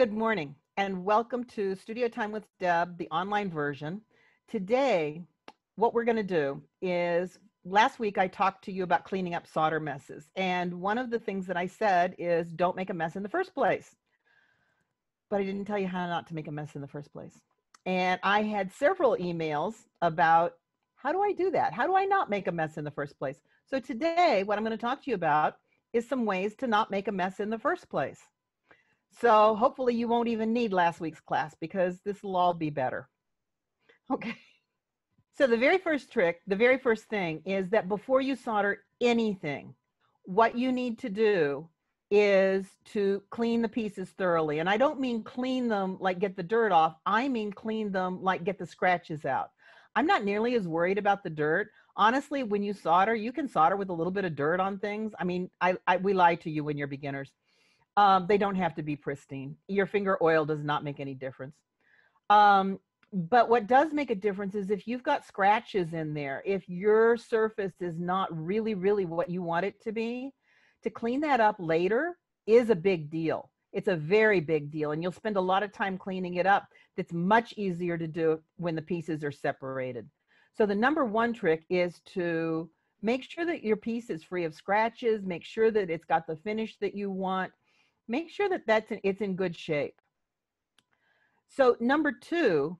Good morning and welcome to Studio Time with Deb, the online version. Today, what we're going to do is last week I talked to you about cleaning up solder messes. And one of the things that I said is don't make a mess in the first place. But I didn't tell you how not to make a mess in the first place. And I had several emails about how do I do that? How do I not make a mess in the first place? So today, what I'm going to talk to you about is some ways to not make a mess in the first place. So hopefully you won't even need last week's class because this will all be better. Okay. So the very first trick, the very first thing is that before you solder anything, what you need to do is to clean the pieces thoroughly. And I don't mean clean them like get the dirt off. I mean clean them like get the scratches out. I'm not nearly as worried about the dirt. Honestly, when you solder, you can solder with a little bit of dirt on things. I mean, I, I we lie to you when you're beginners. Um, they don't have to be pristine. Your finger oil does not make any difference. Um, but what does make a difference is if you've got scratches in there, if your surface is not really, really what you want it to be, to clean that up later is a big deal. It's a very big deal, and you'll spend a lot of time cleaning it up. That's much easier to do when the pieces are separated. So the number one trick is to make sure that your piece is free of scratches, make sure that it's got the finish that you want, make sure that that's it's in good shape. So number two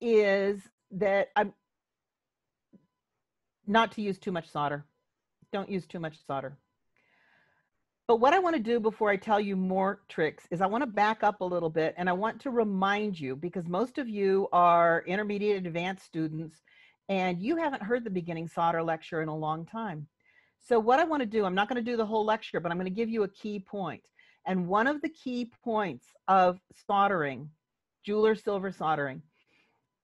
is that I'm not to use too much solder. Don't use too much solder. But what I want to do before I tell you more tricks is I want to back up a little bit and I want to remind you because most of you are intermediate advanced students and you haven't heard the beginning solder lecture in a long time. So what I want to do, I'm not going to do the whole lecture, but I'm going to give you a key point. And one of the key points of soldering, jeweler silver soldering,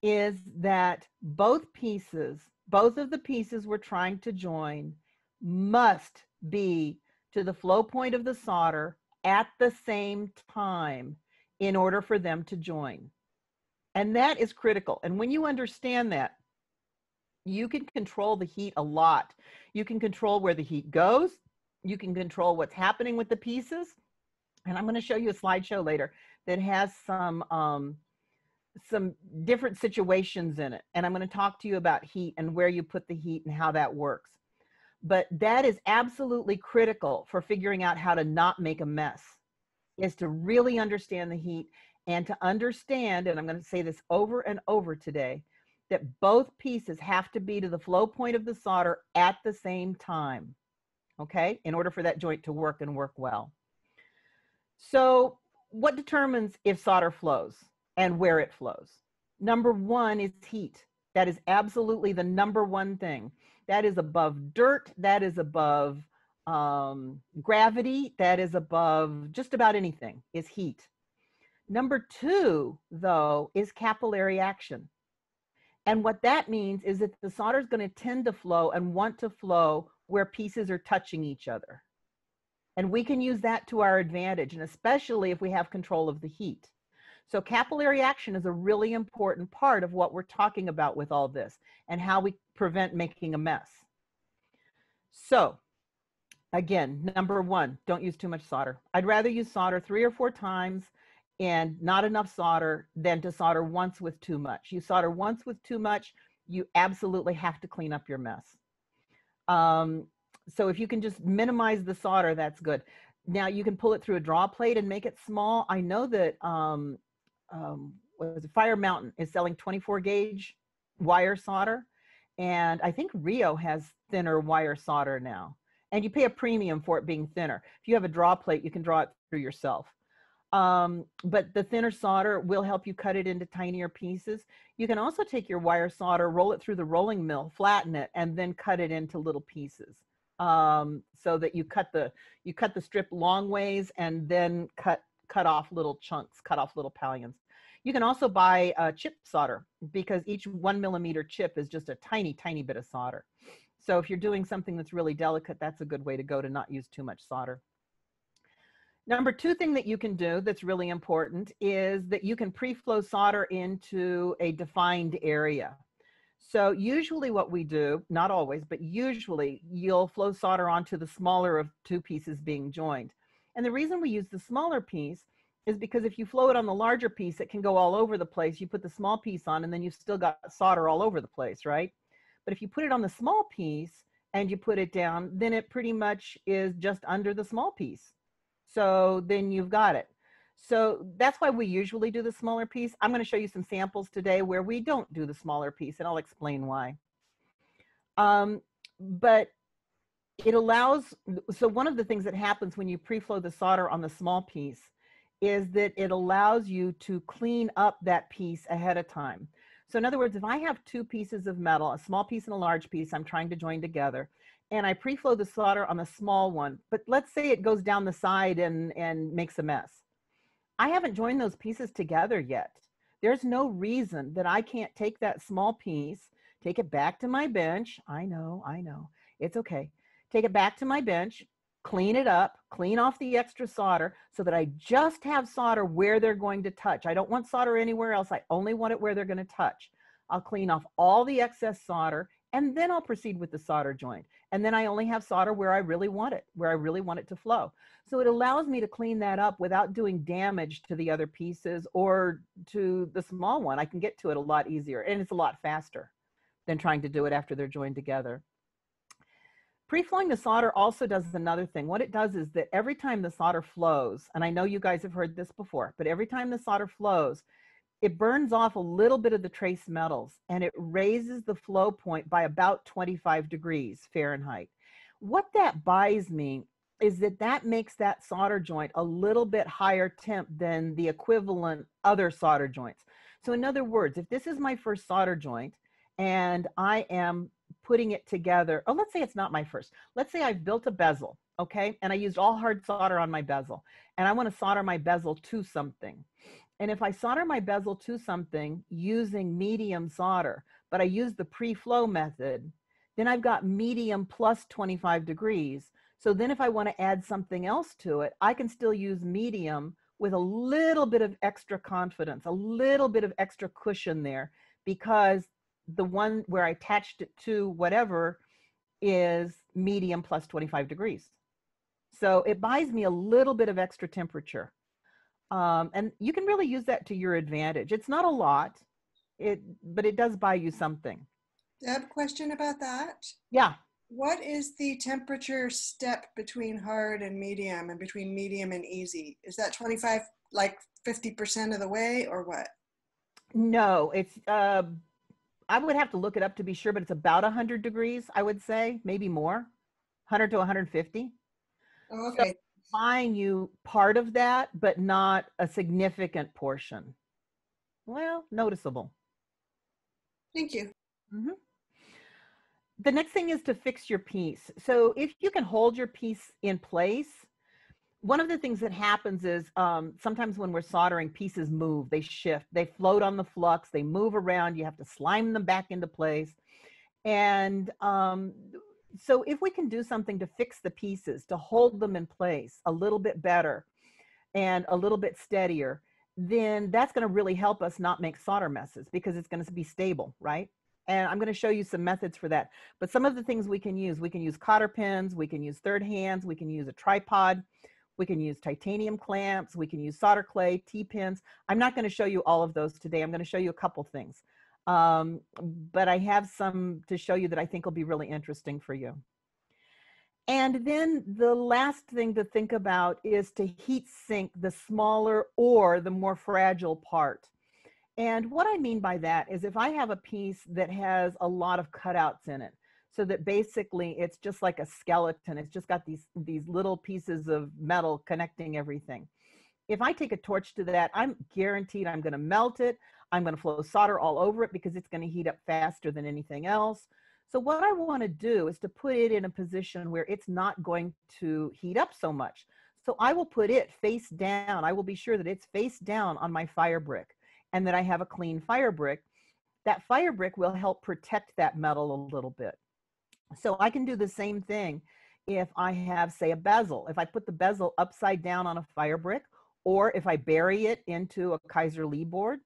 is that both pieces, both of the pieces we're trying to join must be to the flow point of the solder at the same time in order for them to join. And that is critical. And when you understand that, you can control the heat a lot. You can control where the heat goes. You can control what's happening with the pieces and I'm going to show you a slideshow later that has some um, some different situations in it. And I'm going to talk to you about heat and where you put the heat and how that works. But that is absolutely critical for figuring out how to not make a mess is to really understand the heat and to understand, and I'm going to say this over and over today, that both pieces have to be to the flow point of the solder at the same time, okay, in order for that joint to work and work well. So what determines if solder flows and where it flows? Number one is heat. That is absolutely the number one thing. That is above dirt. That is above um, gravity. That is above just about anything is heat. Number two, though, is capillary action. And what that means is that the solder is going to tend to flow and want to flow where pieces are touching each other. And we can use that to our advantage, and especially if we have control of the heat. So capillary action is a really important part of what we're talking about with all this and how we prevent making a mess. So again, number one, don't use too much solder. I'd rather use solder three or four times and not enough solder than to solder once with too much. You solder once with too much, you absolutely have to clean up your mess. Um, so if you can just minimize the solder, that's good. Now you can pull it through a draw plate and make it small. I know that um, um, was it, Fire Mountain is selling 24 gauge wire solder. And I think Rio has thinner wire solder now. And you pay a premium for it being thinner. If you have a draw plate, you can draw it through yourself. Um, but the thinner solder will help you cut it into tinier pieces. You can also take your wire solder, roll it through the rolling mill, flatten it, and then cut it into little pieces um, so that you cut the you cut the strip long ways and then cut cut off little chunks, cut off little pallions. You can also buy a chip solder because each one millimeter chip is just a tiny, tiny bit of solder. So if you're doing something that's really delicate, that's a good way to go to not use too much solder. Number two thing that you can do that's really important is that you can pre-flow solder into a defined area. So usually what we do, not always, but usually you'll flow solder onto the smaller of two pieces being joined. And the reason we use the smaller piece is because if you flow it on the larger piece, it can go all over the place. You put the small piece on and then you've still got solder all over the place, right? But if you put it on the small piece and you put it down, then it pretty much is just under the small piece. So then you've got it. So that's why we usually do the smaller piece. I'm going to show you some samples today where we don't do the smaller piece, and I'll explain why. Um, but it allows, so one of the things that happens when you pre-flow the solder on the small piece is that it allows you to clean up that piece ahead of time. So in other words, if I have two pieces of metal, a small piece and a large piece I'm trying to join together, and I pre-flow the solder on the small one, but let's say it goes down the side and, and makes a mess. I haven't joined those pieces together yet. There's no reason that I can't take that small piece, take it back to my bench. I know, I know, it's okay. Take it back to my bench, clean it up, clean off the extra solder so that I just have solder where they're going to touch. I don't want solder anywhere else. I only want it where they're going to touch. I'll clean off all the excess solder and then I'll proceed with the solder joint. And then I only have solder where I really want it, where I really want it to flow. So it allows me to clean that up without doing damage to the other pieces or to the small one. I can get to it a lot easier and it's a lot faster than trying to do it after they're joined together. Pre-flowing the solder also does another thing. What it does is that every time the solder flows, and I know you guys have heard this before, but every time the solder flows, it burns off a little bit of the trace metals and it raises the flow point by about 25 degrees Fahrenheit. What that buys me is that that makes that solder joint a little bit higher temp than the equivalent other solder joints. So in other words, if this is my first solder joint and I am putting it together. Oh, let's say it's not my first. Let's say I've built a bezel, okay? And I used all hard solder on my bezel. And I want to solder my bezel to something. And if I solder my bezel to something using medium solder, but I use the pre-flow method, then I've got medium plus 25 degrees. So then if I want to add something else to it, I can still use medium with a little bit of extra confidence, a little bit of extra cushion there because the one where I attached it to whatever is medium plus 25 degrees. So it buys me a little bit of extra temperature. Um, and you can really use that to your advantage. It's not a lot, it, but it does buy you something. Deb, question about that? Yeah. What is the temperature step between hard and medium and between medium and easy? Is that 25, like 50% of the way or what? No, it's uh, I would have to look it up to be sure, but it's about 100 degrees, I would say, maybe more, 100 to 150. Oh, okay. So buying you part of that, but not a significant portion. Well, noticeable. Thank you. Mm-hmm. The next thing is to fix your piece. So if you can hold your piece in place, one of the things that happens is um, sometimes when we're soldering, pieces move, they shift, they float on the flux, they move around. You have to slime them back into place. And um, so, if we can do something to fix the pieces, to hold them in place a little bit better and a little bit steadier, then that's going to really help us not make solder messes because it's going to be stable, right? And I'm going to show you some methods for that. But some of the things we can use, we can use cotter pins, we can use third hands, we can use a tripod. We can use titanium clamps. We can use solder clay, T-pins. I'm not going to show you all of those today. I'm going to show you a couple things. Um, but I have some to show you that I think will be really interesting for you. And then the last thing to think about is to heat sink the smaller or the more fragile part. And what I mean by that is if I have a piece that has a lot of cutouts in it, so that basically it's just like a skeleton it's just got these these little pieces of metal connecting everything if i take a torch to that i'm guaranteed i'm going to melt it i'm going to flow solder all over it because it's going to heat up faster than anything else. So what i want to do is to put it in a position where it's not going to heat up so much. So i will put it face down. I will be sure that it's face down on my fire brick and that i have a clean fire brick. That fire brick will help protect that metal a little bit. So I can do the same thing if I have, say, a bezel. If I put the bezel upside down on a fire brick, or if I bury it into a Kaiser Lee board,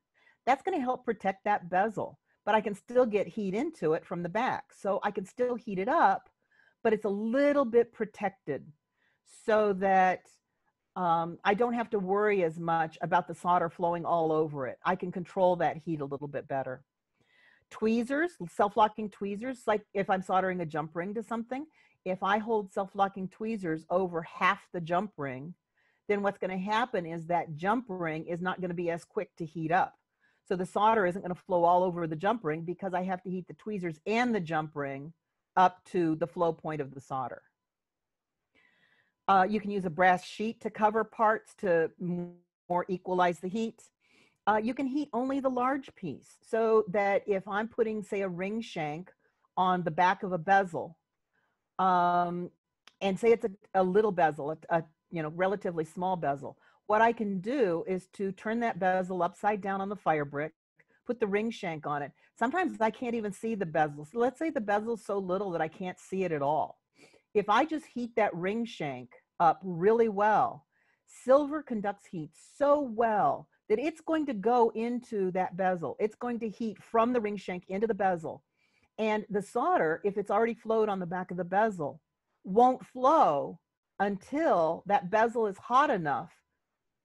that's going to help protect that bezel. But I can still get heat into it from the back. So I can still heat it up, but it's a little bit protected so that um, I don't have to worry as much about the solder flowing all over it. I can control that heat a little bit better. Tweezers, self-locking tweezers, like if I'm soldering a jump ring to something, if I hold self-locking tweezers over half the jump ring, then what's going to happen is that jump ring is not going to be as quick to heat up. So the solder isn't going to flow all over the jump ring because I have to heat the tweezers and the jump ring up to the flow point of the solder. Uh, you can use a brass sheet to cover parts to more equalize the heat. Uh, you can heat only the large piece so that if I'm putting, say, a ring shank on the back of a bezel, um, and say it's a, a little bezel, a, a you know relatively small bezel, what I can do is to turn that bezel upside down on the fire brick, put the ring shank on it. Sometimes I can't even see the bezel. So let's say the bezel's so little that I can't see it at all. If I just heat that ring shank up really well, silver conducts heat so well that it's going to go into that bezel. It's going to heat from the ring shank into the bezel. And the solder, if it's already flowed on the back of the bezel, won't flow until that bezel is hot enough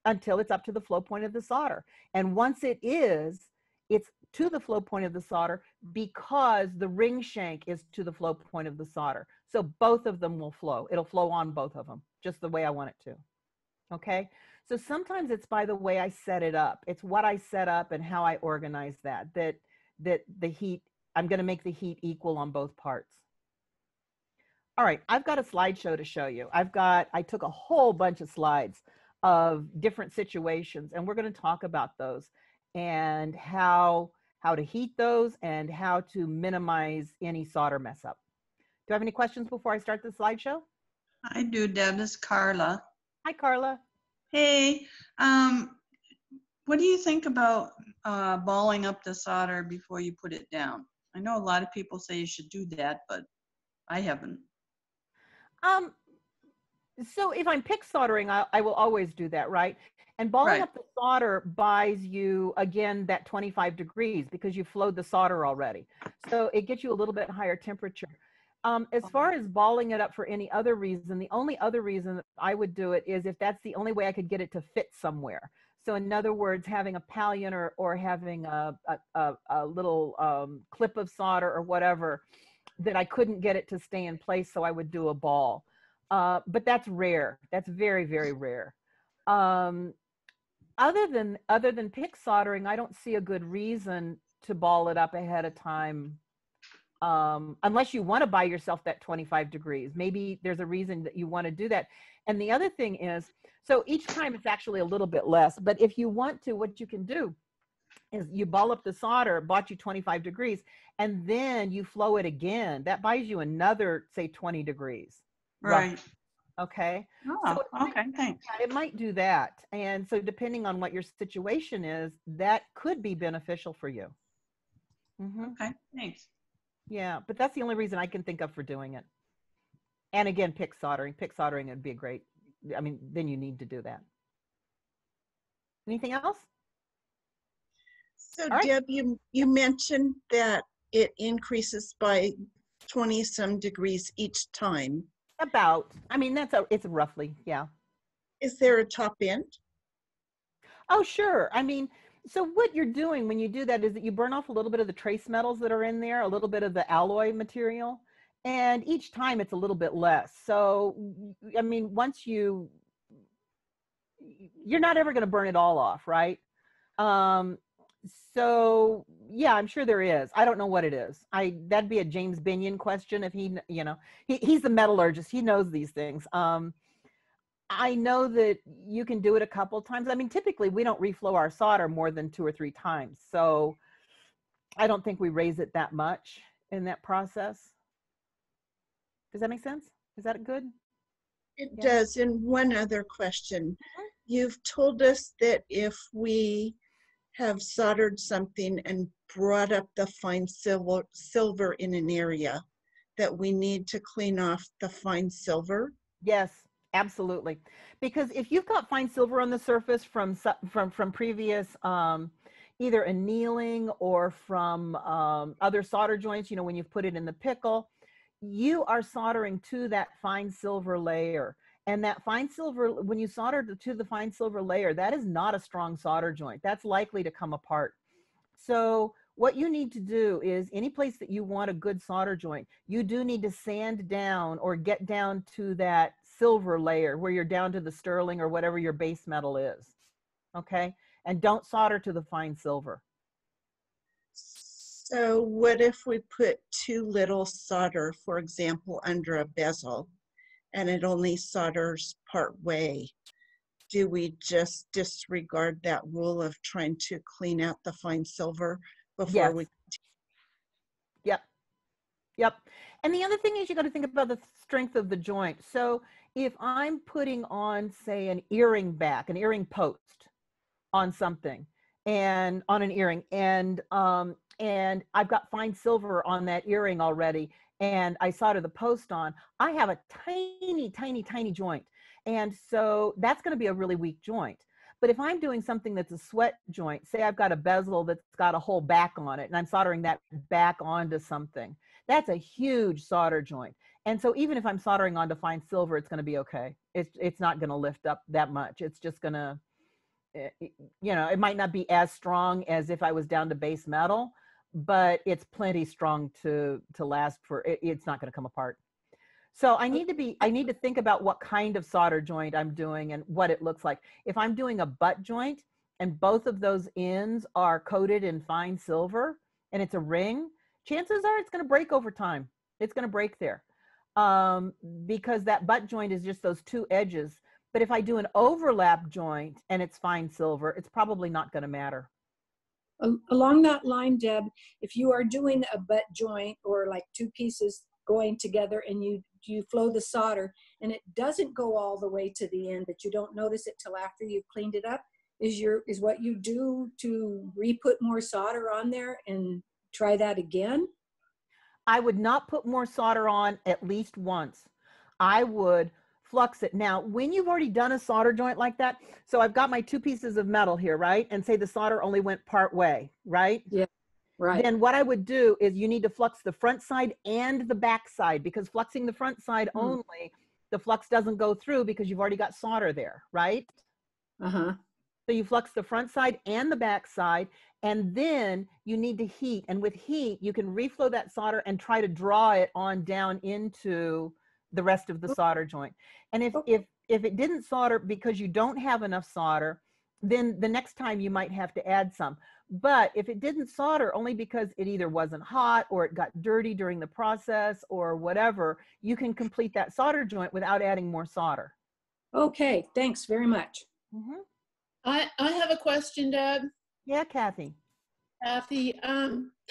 until it's up to the flow point of the solder. And once it is, it's to the flow point of the solder because the ring shank is to the flow point of the solder. So both of them will flow. It'll flow on both of them, just the way I want it to. Okay. So sometimes it's by the way I set it up. It's what I set up and how I organize that, that, that the heat, I'm going to make the heat equal on both parts. All right. I've got a slideshow to show you. I've got, I took a whole bunch of slides of different situations and we're going to talk about those and how how to heat those and how to minimize any solder mess up. Do I have any questions before I start the slideshow? I do, Deb. This is Carla. Hi, Carla. Hey, um, what do you think about uh, balling up the solder before you put it down? I know a lot of people say you should do that, but I haven't. Um, so if I'm pick soldering, I, I will always do that, right? And balling Right. up the solder buys you again that 25 degrees because you flowed the solder already. So it gets you a little bit higher temperature. Um, as far as balling it up for any other reason, the only other reason I would do it is if that's the only way I could get it to fit somewhere. So in other words, having a pallion or, or having a, a, a, a little um, clip of solder or whatever that I couldn't get it to stay in place, so I would do a ball. Uh, but that's rare. That's very, very rare. Um, other than other than pick soldering, I don't see a good reason to ball it up ahead of time, um, unless you want to buy yourself that 25 degrees. Maybe there's a reason that you want to do that. And the other thing is, so each time it's actually a little bit less. But if you want to, what you can do is you ball up the solder, bought you 25 degrees, and then you flow it again. That buys you another, say, 20 degrees. Right. Right. Okay. Oh, So it might- okay, thanks. It might do that. And so depending on what your situation is, that could be beneficial for you. Mhm. Okay, thanks. Yeah, but that's the only reason I can think of for doing it. And again, pick soldering. Pick soldering would be a great, I mean, then you need to do that. Anything else? So All right. Deb, you, you mentioned that it increases by 20 some degrees each time. About, I mean, that's a, it's roughly, yeah. Is there a top end? Oh, sure. I mean, so what you're doing when you do that is that you burn off a little bit of the trace metals that are in there, a little bit of the alloy material, and each time it's a little bit less. So, I mean, once you, you're not ever going to burn it all off, right? Um, so yeah, I'm sure there is. I don't know what it is. I that'd be a James Binnion question if he, you know, he, he's the metallurgist. He knows these things. Um, I know that you can do it a couple times. I mean, typically we don't reflow our solder more than two or three times. So I don't think we raise it that much in that process. Does that make sense? Is that good? It Yeah. does. And one other question. You've told us that if we have soldered something and brought up the fine silver, silver in an area, that we need to clean off the fine silver. Yes, absolutely. Because if you've got fine silver on the surface from from from previous um, either annealing or from um, other solder joints, you know, when you've put it in the pickle, you are soldering to that fine silver layer. And that fine silver, when you solder to- the fine silver layer, that is not a strong solder joint. That's likely to come apart. So what you need to do is any place that you want a good solder joint, you do need to sand down or get down to that silver layer where you're down to the sterling or whatever your base metal is. Okay? And don't solder to the fine silver. So what if we put too little solder, for example, under a bezel, and it only solders part way? Do we just disregard that rule of trying to clean out the fine silver before Yes. we? Yep. Yep. And the other thing is you got to think about the strength of the joint. So if I'm putting on, say, an earring back, an earring post on something and on an earring and um and I've got fine silver on that earring already and I solder the post on, I have a tiny, tiny, tiny joint. And so that's going to be a really weak joint. But if I'm doing something that's a sweat joint, say I've got a bezel that's got a whole back on it and I'm soldering that back onto something, that's a huge solder joint. And so even if I'm soldering onto fine silver, it's going to be okay. It's it's not going to lift up that much. It's just going to eh, you know, it might not be as strong as if I was down to base metal, but it's plenty strong to to last for it, it's not going to come apart. So I need to be I need to think about what kind of solder joint I'm doing and what it looks like. If I'm doing a butt joint and both of those ends are coated in fine silver and it's a ring, chances are it's going to break over time. It's going to break there. Um, because that butt joint is just those two edges. But if I do an overlap joint and it's fine silver, it's probably not going to matter. Al- Along that line, Deb, if you are doing a butt joint or like two pieces going together and you you flow the solder and it doesn't go all the way to the end, but you don't notice it till after you've cleaned it up, is your is what you do to re-put more solder on there and try that again? I would not put more solder on at least once. I would flux it. Now, when you've already done a solder joint like that, so I've got my two pieces of metal here, right? And say the solder only went part way, right? Yeah. Right. Then what I would do is you need to flux the front side and the back side because fluxing the front side Hmm. only, the flux doesn't go through because you've already got solder there, right? Uh-huh. So you flux the front side and the back side, and then you need to heat. And with heat, you can reflow that solder and try to draw it on down into the rest of the solder joint. And if Okay. if if it didn't solder because you don't have enough solder, then the next time you might have to add some. But if it didn't solder only because it either wasn't hot or it got dirty during the process or whatever, you can complete that solder joint without adding more solder. Okay, thanks very much. Mhm. I, I have a question, Deb. Yeah, Kathy. Kathy, um,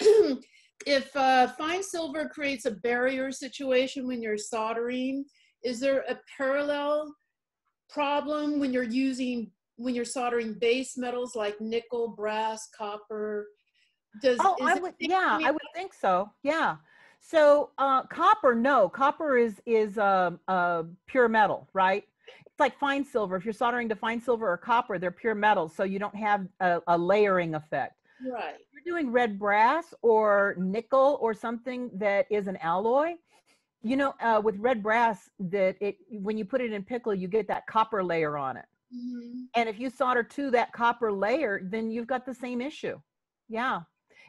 if uh, fine silver creates a barrier situation when you're soldering, is there a parallel problem when you're using when you're soldering base metals like nickel, brass, copper? Does Oh, is I would, yeah, I would think so. Yeah. So uh, copper, no, copper is is um, uh, pure metal, right? It's like fine silver. If you're soldering to fine silver or copper, they're pure metals, so you don't have a, a layering effect. right. Doing red brass or nickel or something that is an alloy, you know, uh, with red brass, that it when you put it in pickle, you get that copper layer on it. Mhm. And if you solder to that copper layer, then you've got the same issue. Yeah.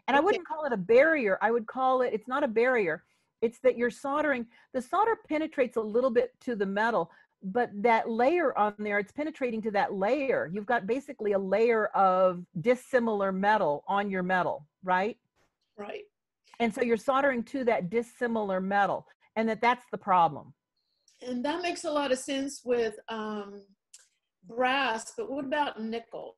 And I wouldn't call it a barrier. I would call it, it's not a barrier. It's that you're soldering, the solder penetrates a little bit to the metal, but that layer on there, it's penetrating to that layer. You've got basically a layer of dissimilar metal on your metal, right? Right. And so you're soldering to that dissimilar metal, and that that's the problem. And that makes a lot of sense with um, brass, but what about nickel?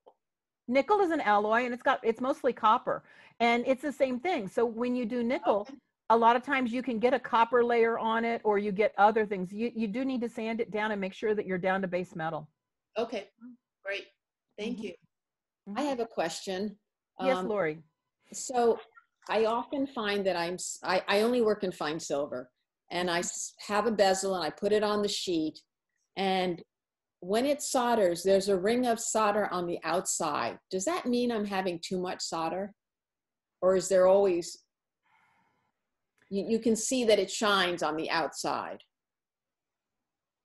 nickel is an alloy and it's got it's mostly copper and it's the same thing so when you do nickel Okay. A lot of times you can get a copper layer on it or you get other things you you do need to sand it down and make sure that you're down to base metal Okay, great. Thank Mhm. you. I have a question. yes Um, lori So I often find that I'm, I, I only work in fine silver and I have a bezel and I put it on the sheet. And when it solders, there's a ring of solder on the outside. Does that mean I'm having too much solder? Or is there always, you, you can see that it shines on the outside?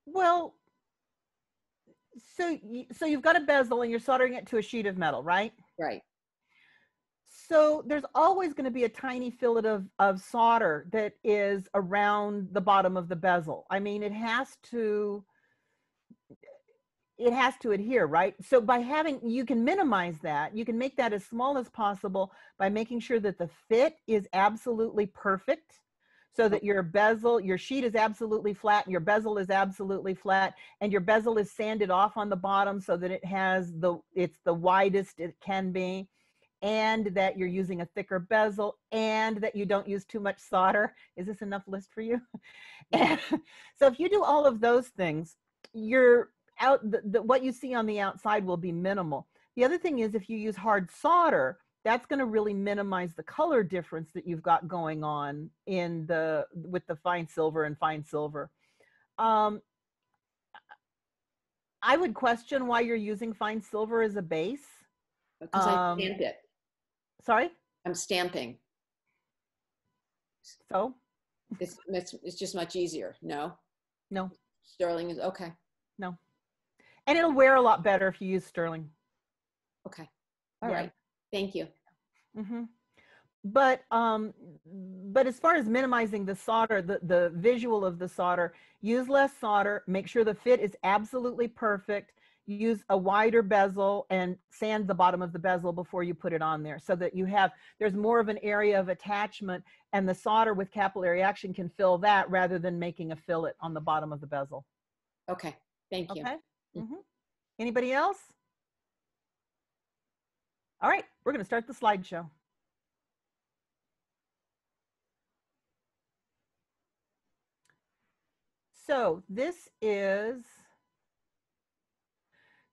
well so so you've got a bezel and you're soldering it to a sheet of metal, right? Right. So there's always going to be a tiny fillet of, of solder that is around the bottom of the bezel. I mean, it has to it has to adhere, right? So by having you can minimize that. You can make that as small as possible by making sure that the fit is absolutely perfect so that your bezel, your sheet is absolutely flat, your bezel is absolutely flat, and your bezel is sanded off on the bottom so that it has the it's the widest it can be and that you're using a thicker bezel and that you don't use too much solder. Is this enough list for you? so if you do all of those things, you're out the, the, what you see on the outside will be minimal. The other thing is if you use hard solder, that's going to really minimize the color difference that you've got going on in the with the fine silver and fine silver. Um, I would question why you're using fine silver as a base. Because I Um, stamped it. Sorry. I'm stamping. So It's, it's, it's just much easier. No? no, Sterling is, okay, no, and it'll wear a lot better if you use sterling. okay. All Yeah. right. Thank you. hmm But um, but as far as minimizing the solder, the the visual of the solder, use less solder. Make sure the fit is absolutely perfect. Use a wider bezel and sand the bottom of the bezel before you put it on there, so that you have there's more of an area of attachment, and the solder with capillary action can fill that rather than making a fillet on the bottom of the bezel. Okay, thank you. Okay. Mm. hmm Anybody else? All right, we're going to start the slideshow. So this is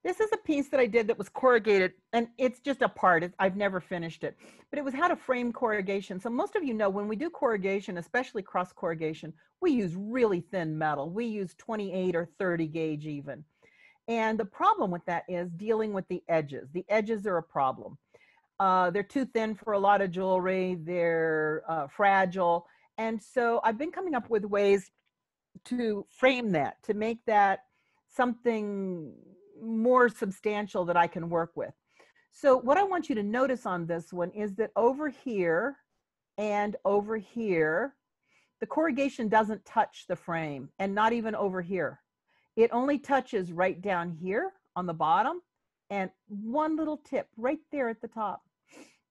this is a piece that I did that was corrugated, and it's just a part. I've never finished it, but it was how to frame corrugation. So most of you know when we do corrugation, especially cross corrugation, we use really thin metal. We use 28 or 30 gauge even. And the problem with that is dealing with the edges. The edges are a problem. Uh, they're too thin for a lot of jewelry. They're uh, fragile. And so I've been coming up with ways to frame that, to make that something more substantial that I can work with. So what I want you to notice on this one is that over here and over here, the corrugation doesn't touch the frame and not even over here. It only touches right down here on the bottom and one little tip right there at the top.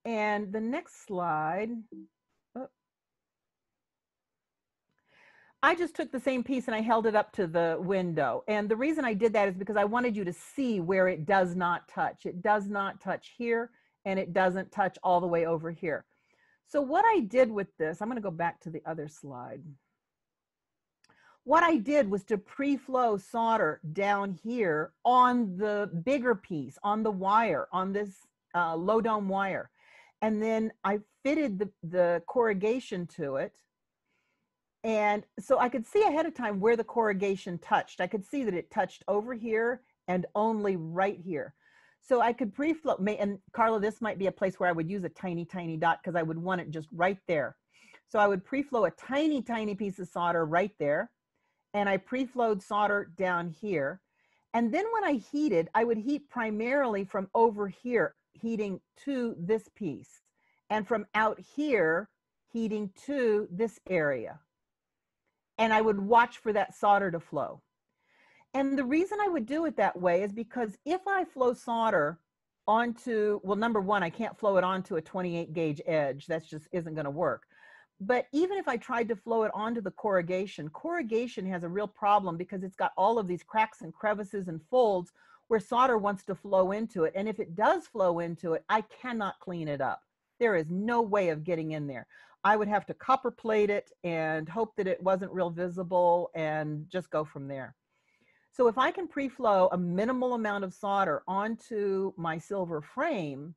And the next slide, oh. I just took the same piece and I held it up to the window. And the reason I did that is because I wanted you to see where it does not touch. It does not touch here and it doesn't touch all the way over here. So what I did with this, I'm gonna go back to the other slide. What I did was to pre-flow solder down here on the bigger piece, on the wire, on this uh, low dome wire. And then I fitted the, the corrugation to it. And so I could see ahead of time where the corrugation touched. I could see that it touched over here and only right here. So I could pre-flow, and Carla, this might be a place where I would use a tiny, tiny dot because I would want it just right there. So I would pre-flow a tiny, tiny piece of solder right there. And I pre-flowed solder down here. And then when I heated, I would heat primarily from over here, heating to this piece. And from out here, heating to this area. And I would watch for that solder to flow. And the reason I would do it that way is because if I flow solder onto, well, number one, I can't flow it onto a 28 gauge edge. That's just isn't going to work. But even if I tried to flow it onto the corrugation, corrugation has a real problem because it's got all of these cracks and crevices and folds where solder wants to flow into it. And if it does flow into it, I cannot clean it up. There is no way of getting in there. I would have to copper plate it and hope that it wasn't real visible and just go from there. So if I can pre-flow a minimal amount of solder onto my silver frame,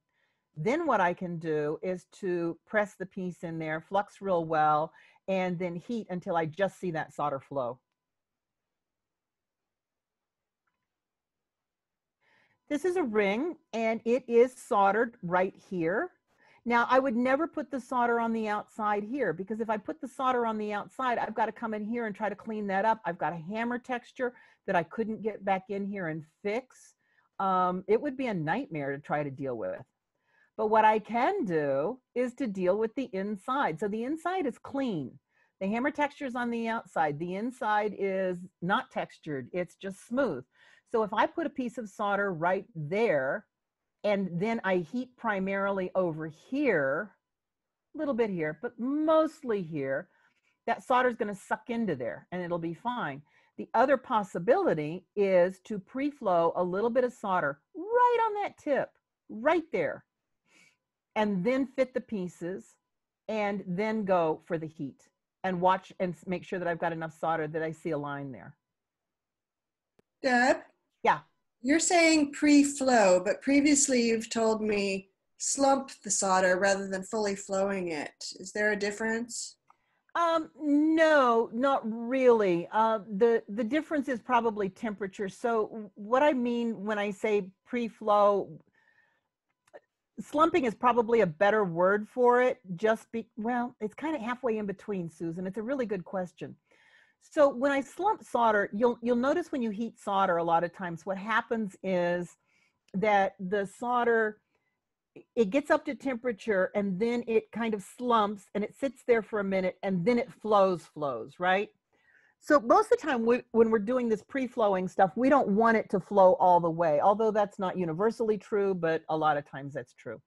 then what I can do is to press the piece in there, flux real well, and then heat until I just see that solder flow. This is a ring and it is soldered right here. Now, I would never put the solder on the outside here because if I put the solder on the outside, I've got to come in here and try to clean that up. I've got a hammer texture that I couldn't get back in here and fix. Um, it would be a nightmare to try to deal with. But what I can do is to deal with the inside. So the inside is clean. The hammer texture is on the outside. The inside is not textured. It's just smooth. So if I put a piece of solder right there, and then I heat primarily over here, a little bit here, but mostly here, that solder is going to suck into there and it'll be fine. The other possibility is to pre-flow a little bit of solder right on that tip, right there, and then fit the pieces and then go for the heat and watch and make sure that I've got enough solder that I see a line there. Deb? Yeah. You're saying pre-flow, but previously you've told me slump the solder rather than fully flowing it. Is there a difference? Um, no, not really. Uh, the the difference is probably temperature. So what I mean when I say pre-flow, slumping is probably a better word for it. Just be well, it's kind of halfway in between, Susan. It's a really good question. So when I slump solder, you'll you'll notice when you heat solder a lot of times what happens is that the solder it gets up to temperature and then it kind of slumps and it sits there for a minute and then it flows flows, right? So most of the time we, when we're doing this pre-flowing stuff, we don't want it to flow all the way, although that's not universally true, but a lot of times that's true.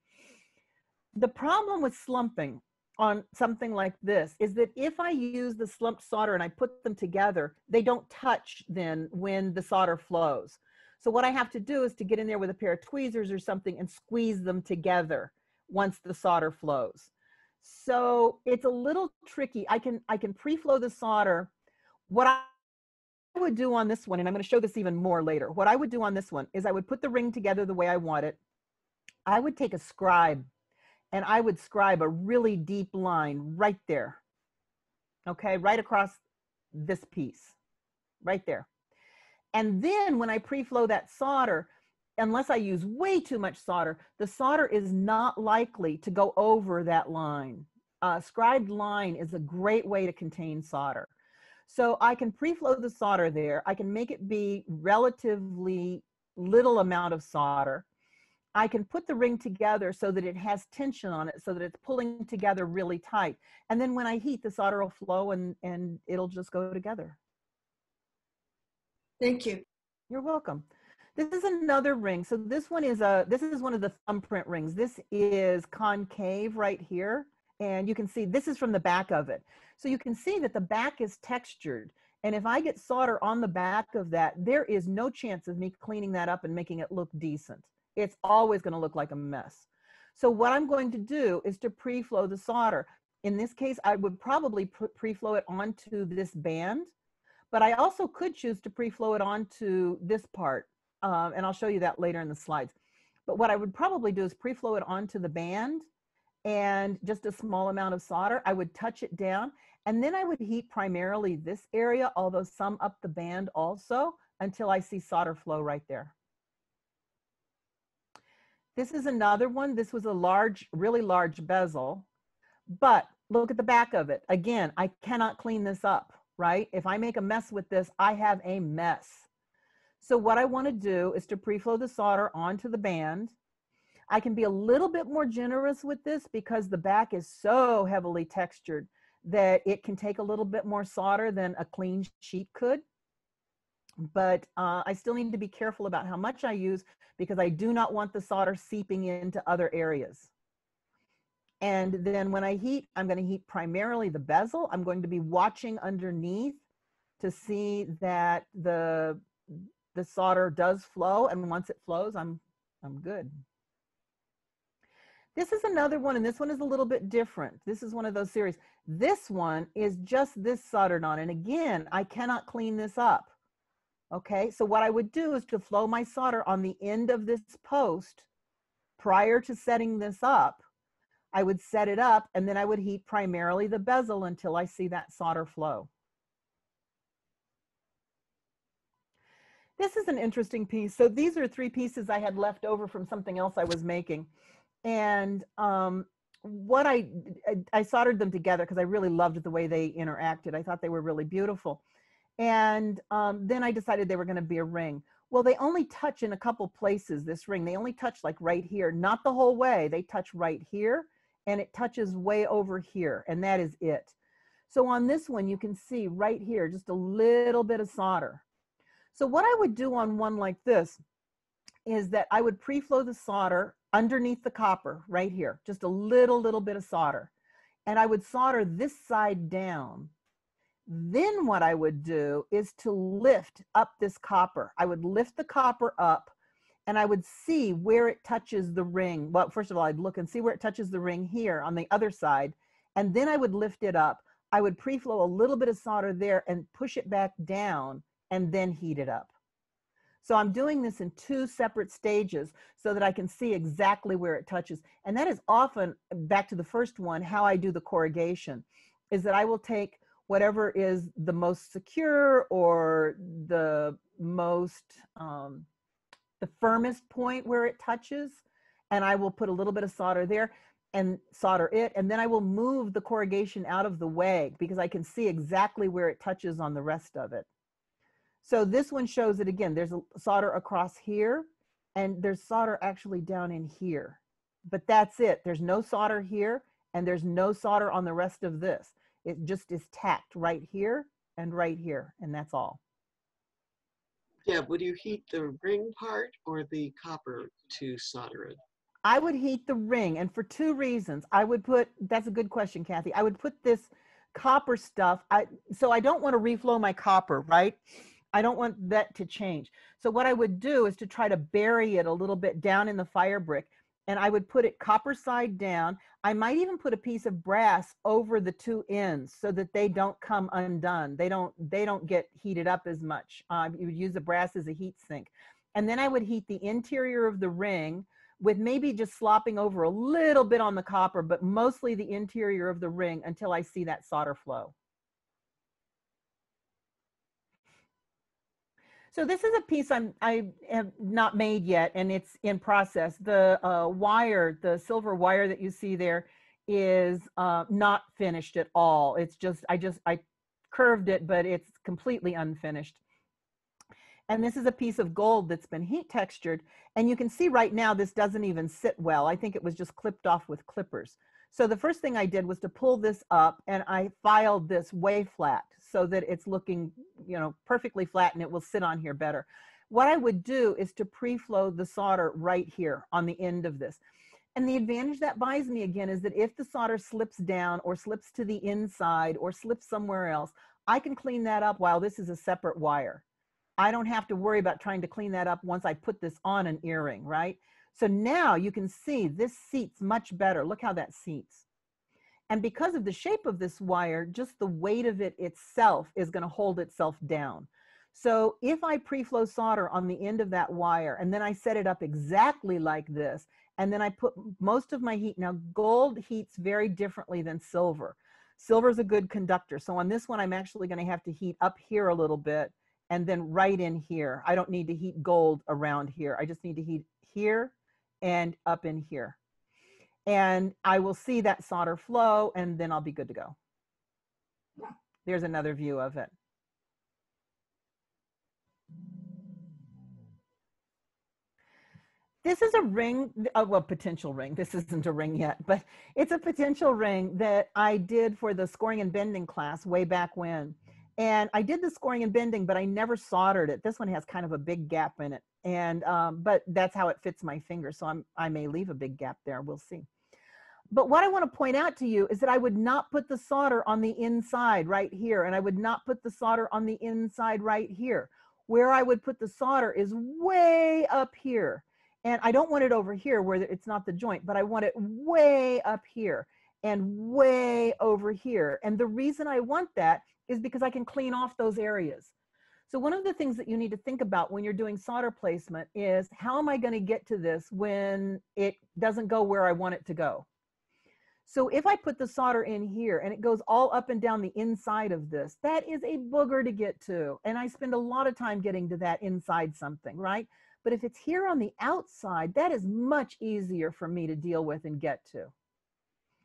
The problem with slumping on something like this is that if I use the slumped solder and I put them together, they don't touch then when the solder flows. So what I have to do is to get in there with a pair of tweezers or something and squeeze them together once the solder flows. So it's a little tricky. I can I can pre-flow the solder. What I would do on this one, and I'm going to show this even more later. What I would do on this one is I would put the ring together the way I want it. I would take a scribe and I would scribe a really deep line right there. Okay, right across this piece, right there. And then when I pre-flow that solder, unless I use way too much solder, the solder is not likely to go over that line. Uh, scribed line is a great way to contain solder. So I can pre-flow the solder there. I can make it be relatively little amount of solder. I can put the ring together so that it has tension on it, so that it's pulling together really tight. And then when I heat, the solder will flow and, and it'll just go together. Thank you. You're welcome. This is another ring. So this one is a, this is one of the thumbprint rings. This is concave right here. And you can see this is from the back of it. So you can see that the back is textured. And if I get solder on the back of that, there is no chance of me cleaning that up and making it look decent. It's always gonna look like a mess. So what I'm going to do is to pre-flow the solder. In this case, I would probably pre-flow it onto this band but I also could choose to pre-flow it onto this part. Um, and I'll show you that later in the slides. But what I would probably do is pre-flow it onto the band and just a small amount of solder. I would touch it down and then I would heat primarily this area, although some up the band also until I see solder flow right there. This is another one. This was a large, really large bezel, but look at the back of it. Again, I cannot clean this up right? If I make a mess with this, I have a mess. So what I wanna do is to pre-flow the solder onto the band. I can be a little bit more generous with this because the back is so heavily textured that it can take a little bit more solder than a clean sheet could. But uh, I still need to be careful about how much I use because I do not want the solder seeping into other areas. And then when I heat, I'm going to heat primarily the bezel. I'm going to be watching underneath to see that the the solder does flow. And once it flows, I'm I'm good. This is another one, and this one is a little bit different. This is one of those series. This one is just this soldered on. And again, I cannot clean this up. Okay, so what I would do is to flow my solder on the end of this post prior to setting this up I would set it up and then I would heat primarily the bezel until I see that solder flow. This is an interesting piece. So these are three pieces I had left over from something else I was making. And um, what I, I soldered them together because I really loved the way they interacted. I thought they were really beautiful. And um, then I decided they were going to be a ring. Well, they only touch in a couple places, this ring. They only touch like right here, not the whole way. They touch right here and it touches way over here, and that is it. So on this one, you can see right here, just a little bit of solder. So what I would do on one like this is that I would pre-flow the solder underneath the copper right here, just a little, little bit of solder. And I would solder this side down. Then what I would do is to lift up this copper. I would lift the copper up and I would see where it touches the ring. Well, first of all, I'd look and see where it touches the ring here on the other side. And then I would lift it up. I would pre-flow a little bit of solder there and push it back down and then heat it up. So I'm doing this in two separate stages so that I can see exactly where it touches. And that is often, back to the first one, how I do the corrugation, is that I will take whatever is the most secure or the most, um, the firmest point where it touches, and I will put a little bit of solder there and solder it, and then I will move the corrugation out of the way because I can see exactly where it touches on the rest of it. So this one shows it again. There's a solder across here and there's solder actually down in here. But that's it. There's no solder here and there's no solder on the rest of this. It just is tacked right here and right here and that's all. Yeah, would you heat the ring part or the copper to solder it? I would heat the ring and for two reasons. I would put, that's a good question, Kathy. I would put this copper stuff, I, so I don't want to reflow my copper, right? I don't want that to change. So what I would do is to try to bury it a little bit down in the fire brick and I would put it copper side down. I might even put a piece of brass over the two ends so that they don't come undone. They don't, they don't get heated up as much. Uh, you would use the brass as a heat sink. And then I would heat the interior of the ring with maybe just slopping over a little bit on the copper, but mostly the interior of the ring until I see that solder flow. So this is a piece I'm, I have not made yet and it's in process. The uh, wire, the silver wire that you see there is uh, not finished at all. It's just, I just, I curved it, but it's completely unfinished. And this is a piece of gold that's been heat textured. And you can see right now, this doesn't even sit well. I think it was just clipped off with clippers. So the first thing I did was to pull this up and I filed this way flat so that it's looking, you know, perfectly flat and it will sit on here better. What I would do is to pre-flow the solder right here on the end of this. And the advantage that buys me again is that if the solder slips down or slips to the inside or slips somewhere else, I can clean that up while this is a separate wire. I don't have to worry about trying to clean that up once I put this on an earring, right? So now you can see this seats much better. Look how that seats. And because of the shape of this wire, just the weight of it itself is going to hold itself down. So if I pre-flow solder on the end of that wire and then I set it up exactly like this, and then I put most of my heat, now gold heats very differently than silver. Silver is a good conductor. So on this one, I'm actually going to have to heat up here a little bit and then right in here. I don't need to heat gold around here. I just need to heat here and up in here and I will see that solder flow and then I'll be good to go. There's another view of it. This is a ring, uh, well, potential ring. This isn't a ring yet, but it's a potential ring that I did for the scoring and bending class way back when. And I did the scoring and bending, but I never soldered it. This one has kind of a big gap in it. And, um, but that's how it fits my finger. So I'm, I may leave a big gap there. We'll see. But what I want to point out to you is that I would not put the solder on the inside right here, and I would not put the solder on the inside right here. Where I would put the solder is way up here. And I don't want it over here where it's not the joint, but I want it way up here and way over here. And the reason I want that is because I can clean off those areas. So one of the things that you need to think about when you're doing solder placement is how am I going to get to this when it doesn't go where I want it to go? So if I put the solder in here and it goes all up and down the inside of this, that is a booger to get to. And I spend a lot of time getting to that inside something, right? But if it's here on the outside, that is much easier for me to deal with and get to.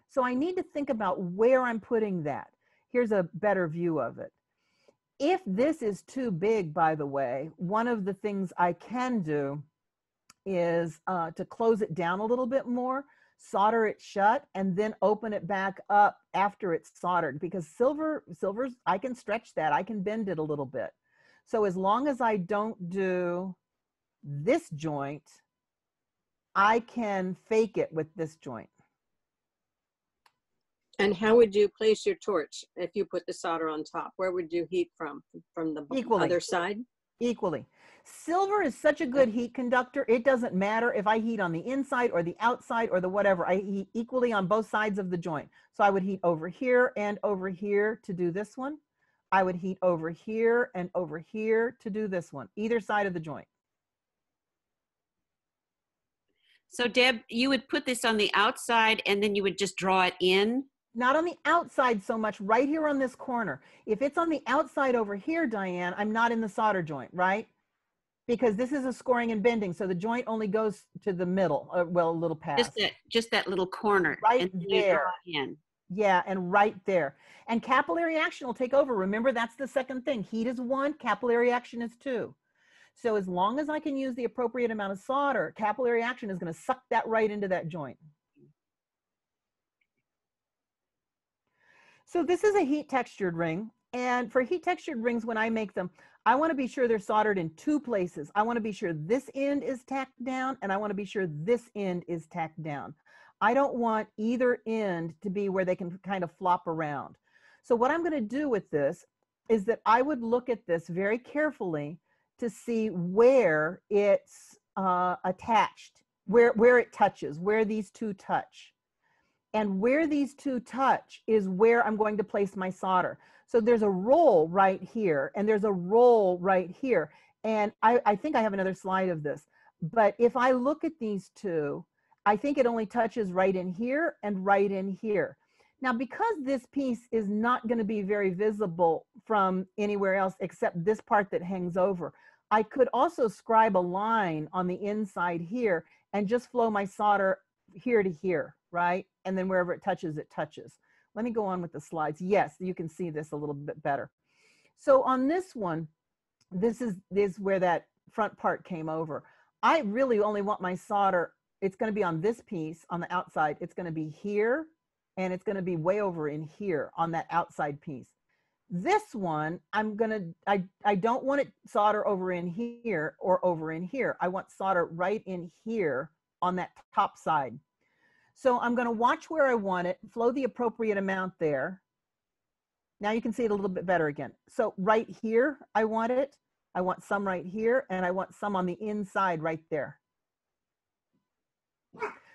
So I need to think about where I'm putting that. Here's a better view of it. If this is too big, by the way, one of the things I can do is uh, to close it down a little bit more, solder it shut, and then open it back up after it's soldered because silver, silver's, I can stretch that. I can bend it a little bit. So as long as I don't do this joint, I can fake it with this joint. And how would you place your torch if you put the solder on top? Where would you heat from? From the Equally. other side? equally. Silver is such a good heat conductor. It doesn't matter if I heat on the inside or the outside or the whatever. I heat equally on both sides of the joint. So I would heat over here and over here to do this one. I would heat over here and over here to do this one, either side of the joint. So Deb, you would put this on the outside and then you would just draw it in? Not on the outside so much, right here on this corner. If it's on the outside over here, Diane, I'm not in the solder joint, right? Because this is a scoring and bending, so the joint only goes to the middle, uh, well, a little past. Just that, just that little corner. Right and then you draw there. In. Yeah, and right there. And capillary action will take over. Remember, that's the second thing. Heat is one, capillary action is two. So as long as I can use the appropriate amount of solder, capillary action is going to suck that right into that joint. So this is a heat textured ring. And for heat textured rings, when I make them, I want to be sure they're soldered in two places. I want to be sure this end is tacked down and I want to be sure this end is tacked down. I don't want either end to be where they can kind of flop around. So what I'm going to do with this is that I would look at this very carefully to see where it's uh, attached, where, where it touches, where these two touch. And where these two touch is where I'm going to place my solder. So there's a roll right here and there's a roll right here. And I, I think I have another slide of this. But if I look at these two, I think it only touches right in here and right in here. Now, because this piece is not going to be very visible from anywhere else except this part that hangs over, I could also scribe a line on the inside here and just flow my solder here to here, right? And then wherever it touches, it touches. Let me go on with the slides. Yes, you can see this a little bit better. So on this one, this is, this is where that front part came over. I really only want my solder, it's gonna be on this piece on the outside. It's gonna be here and it's gonna be way over in here on that outside piece. This one, I'm gonna, I, I don't want it solder over in here or over in here. I want solder right in here on that top side. So I'm gonna watch where I want it, flow the appropriate amount there. Now you can see it a little bit better again. So right here, I want it. I want some right here and I want some on the inside right there.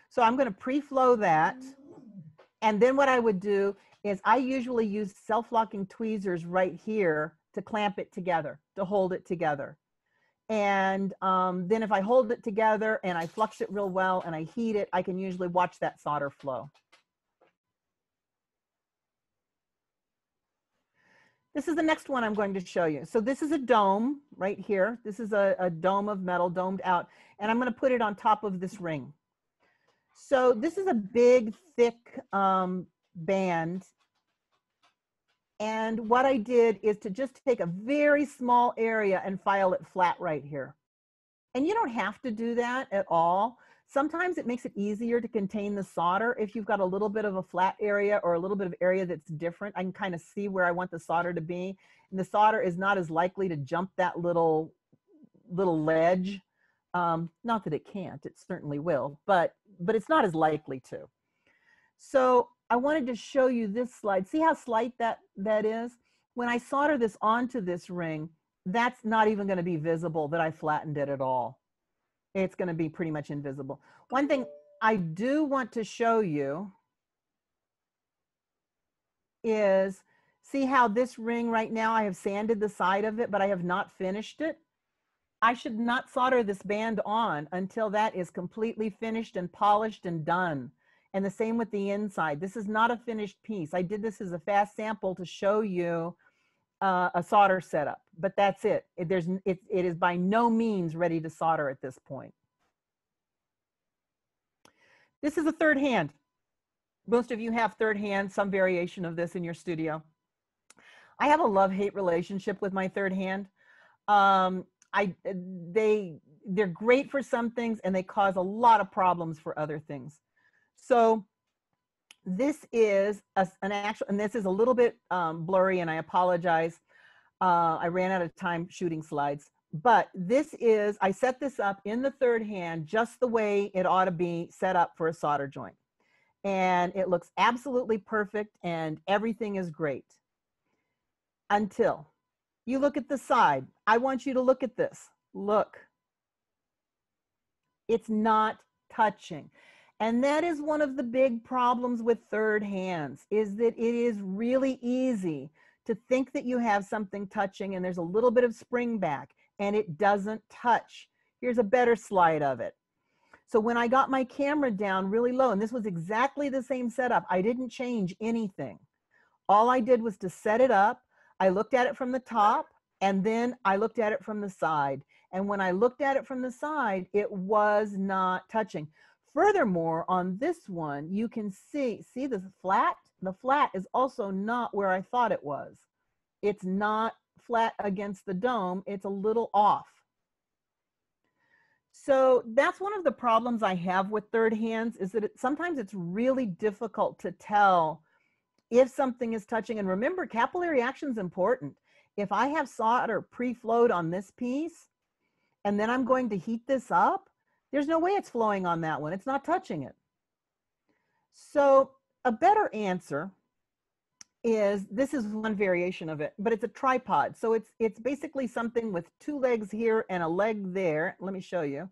So I'm gonna pre-flow that. And then what I would do is I usually use self-locking tweezers right here to clamp it together, to hold it together. And um, then if I hold it together and I flux it real well and I heat it, I can usually watch that solder flow. This is the next one I'm going to show you. So this is a dome right here. This is a, a dome of metal domed out. And I'm going to put it on top of this ring. So this is a big, thick um, band. And what I did is to just take a very small area and file it flat right here. And you don't have to do that at all. Sometimes it makes it easier to contain the solder if you've got a little bit of a flat area or a little bit of area that's different. I can kind of see where I want the solder to be. And the solder is not as likely to jump that little, little ledge. Um, not that it can't, it certainly will, but, but it's not as likely to. So I wanted to show you this slide. See how slight that, that is? When I solder this onto this ring, that's not even gonna be visible that I flattened it at all. It's gonna be pretty much invisible. One thing I do want to show you is, see how this ring right now, I have sanded the side of it, but I have not finished it. I should not solder this band on until that is completely finished and polished and done. And the same with the inside. This is not a finished piece. I did this as a fast sample to show you uh, a solder setup, but that's it. It, there's, it, it is by no means ready to solder at this point. This is a third hand. Most of you have third hand, some variation of this in your studio. I have a love-hate relationship with my third hand. Um, I they they're great for some things and they cause a lot of problems for other things. So this is a, an actual, and this is a little bit um, blurry, and I apologize. Uh, I ran out of time shooting slides, but this is I set this up in the third hand just the way it ought to be set up for a solder joint, and it looks absolutely perfect, and everything is great until you look at the side. I want you to look at this. Look. It's not touching. And that is one of the big problems with third hands is that it is really easy to think that you have something touching and there's a little bit of spring back and it doesn't touch. Here's a better slide of it. So when I got my camera down really low, and this was exactly the same setup, I didn't change anything. All I did was to set it up I looked at it from the top and then I looked at it from the side. And when I looked at it from the side, it was not touching. Furthermore, on this one, you can see, see the flat? The flat is also not where I thought it was. It's not flat against the dome. It's a little off. So that's one of the problems I have with third hands is that it, sometimes it's really difficult to tell if something is touching, and remember capillary action is important. If I have solder pre-flowed on this piece, and then I'm going to heat this up, there's no way it's flowing on that one. It's not touching it. So a better answer is this is one variation of it, but it's a tripod. So it's it's basically something with two legs here and a leg there. Let me show you.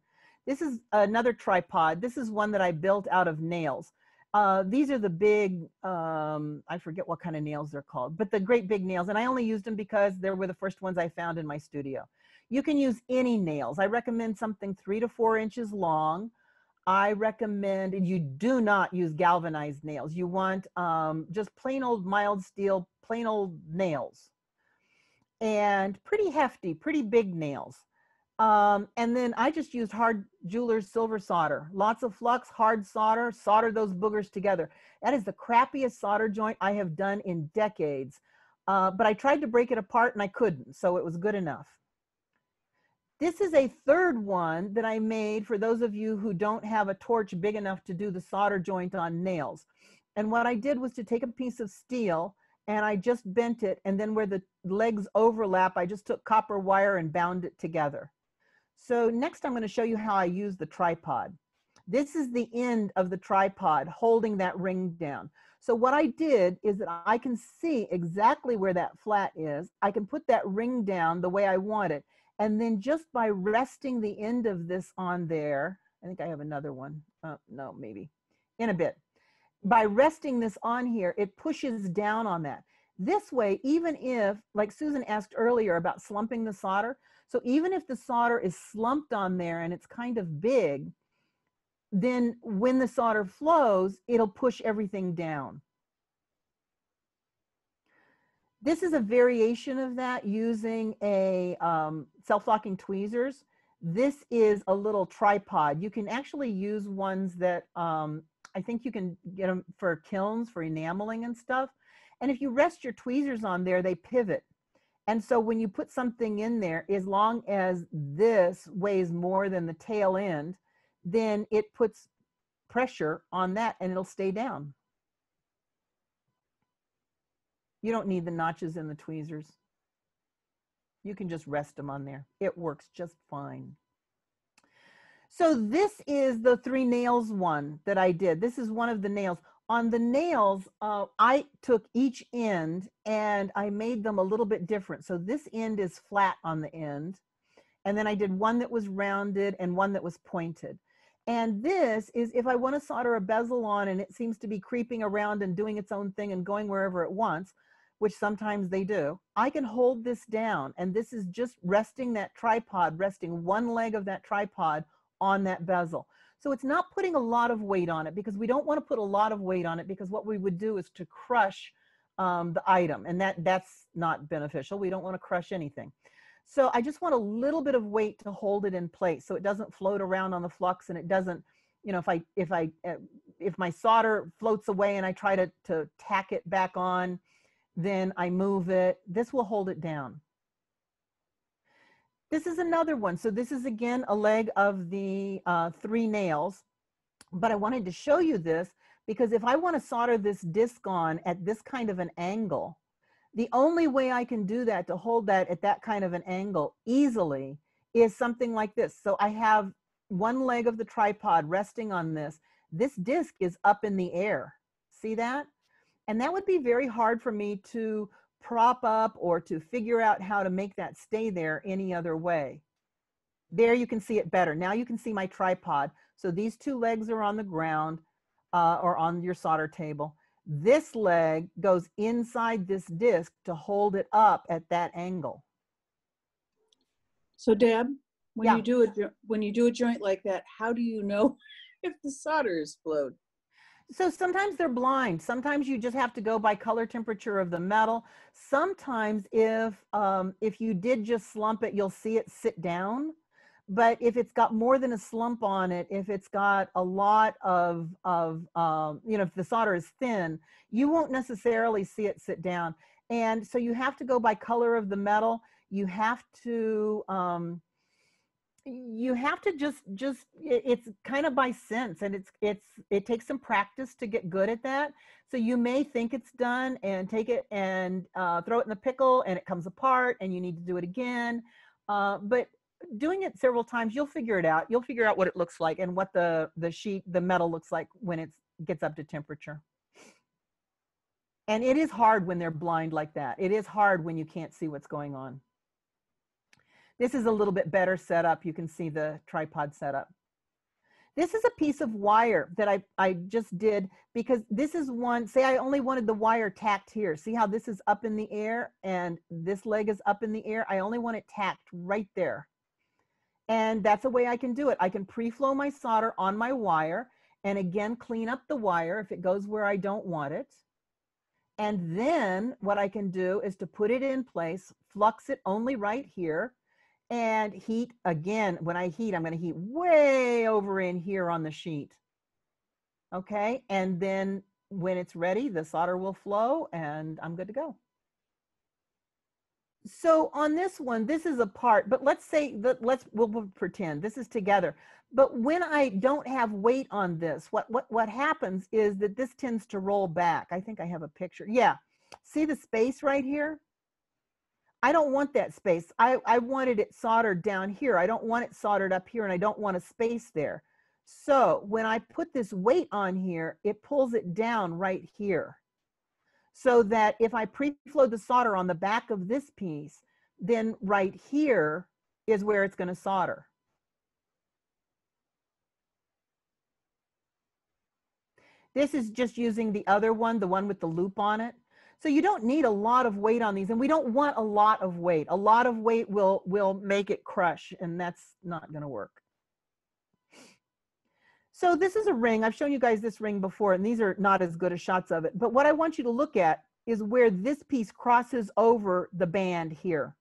This is another tripod. This is one that I built out of nails. Uh, these are the big, um, I forget what kind of nails they're called, but the great big nails. And I only used them because they were the first ones I found in my studio. You can use any nails. I recommend something three to four inches long. I recommend, and you do not use galvanized nails. You want um, just plain old mild steel, plain old nails. And pretty hefty, pretty big nails. Um, and then I just used hard jeweler's silver solder. Lots of flux, hard solder, solder those boogers together. That is the crappiest solder joint I have done in decades. Uh, but I tried to break it apart and I couldn't, so it was good enough. This is a third one that I made for those of you who don't have a torch big enough to do the solder joint on nails. And what I did was to take a piece of steel and I just bent it and then where the legs overlap, I just took copper wire and bound it together. So next I'm going to show you how I use the tripod. This is the end of the tripod holding that ring down. So what I did is that I can see exactly where that flat is. I can put that ring down the way I want it. And then just by resting the end of this on there, I think I have another one. Uh, no, maybe in a bit. By resting this on here, it pushes down on that. This way, even if, like Susan asked earlier about slumping the solder, so even if the solder is slumped on there and it's kind of big, then when the solder flows, it'll push everything down. This is a variation of that using a um, self-locking tweezers. This is a little tripod. You can actually use ones that um, I think you can get them for kilns, for enameling and stuff. And if you rest your tweezers on there, they pivot. And so when you put something in there, as long as this weighs more than the tail end, then it puts pressure on that and it'll stay down. You don't need the notches in the tweezers. You can just rest them on there. It works just fine. So this is the three nails one that I did. This is one of the nails on the nails, uh, I took each end and I made them a little bit different. So this end is flat on the end. And then I did one that was rounded and one that was pointed. And this is if I want to solder a bezel on and it seems to be creeping around and doing its own thing and going wherever it wants, which sometimes they do, I can hold this down. And this is just resting that tripod, resting one leg of that tripod on that bezel. So it's not putting a lot of weight on it because we don't want to put a lot of weight on it because what we would do is to crush um, the item and that that's not beneficial. We don't want to crush anything. So I just want a little bit of weight to hold it in place so it doesn't float around on the flux and it doesn't, you know, if I, if I, uh, if my solder floats away and I try to, to tack it back on, then I move it. This will hold it down. This is another one. So this is again a leg of the uh, three nails, but I wanted to show you this because if I want to solder this disc on at this kind of an angle, the only way I can do that to hold that at that kind of an angle easily is something like this. So I have one leg of the tripod resting on this. This disc is up in the air. See that? And that would be very hard for me to prop up or to figure out how to make that stay there any other way. There you can see it better. Now you can see my tripod. So these two legs are on the ground uh, or on your solder table. This leg goes inside this disc to hold it up at that angle. So Deb, when Yeah. you do a when you do a joint like that, how do you know if the solder is flowed? So sometimes they're blind. Sometimes you just have to go by color temperature of the metal. Sometimes if um, if you did just slump it, you'll see it sit down. But if it's got more than a slump on it, if it's got a lot of of um, you know, if the solder is thin, you won't necessarily see it sit down. And so you have to go by color of the metal. You have to um, you have to just just it's kind of by sense and it's it's it takes some practice to get good at that. So you may think it's done and take it and uh, throw it in the pickle and it comes apart and you need to do it again. Uh, but doing it several times you'll figure it out. You'll figure out what it looks like and what the the sheet the metal looks like when it gets up to temperature. And it is hard when they're blind like that. It is hard when you can't see what's going on this is a little bit better setup. You can see the tripod setup. This is a piece of wire that I, I just did because this is one, say I only wanted the wire tacked here. See how this is up in the air and this leg is up in the air? I only want it tacked right there. And that's a way I can do it. I can pre-flow my solder on my wire and again, clean up the wire if it goes where I don't want it. And then what I can do is to put it in place, flux it only right here, and heat again. When I heat, I'm going to heat way over in here on the sheet. Okay, and then when it's ready, the solder will flow and I'm good to go. So on this one, this is a part, but let's say that let's we'll, pretend this is together. But when I don't have weight on this, what what what happens is that this tends to roll back. I think I have a picture. Yeah. See the space right here? I don't want that space. I, I wanted it soldered down here. I don't want it soldered up here and I don't want a space there. So when I put this weight on here, it pulls it down right here. So that if I pre-flow the solder on the back of this piece, then right here is where it's going to solder. This is just using the other one, the one with the loop on it. So you don't need a lot of weight on these and we don't want a lot of weight. A lot of weight will will make it crush and that's not going to work. So this is a ring. I've shown you guys this ring before and these are not as good as shots of it. But what I want you to look at is where this piece crosses over the band here.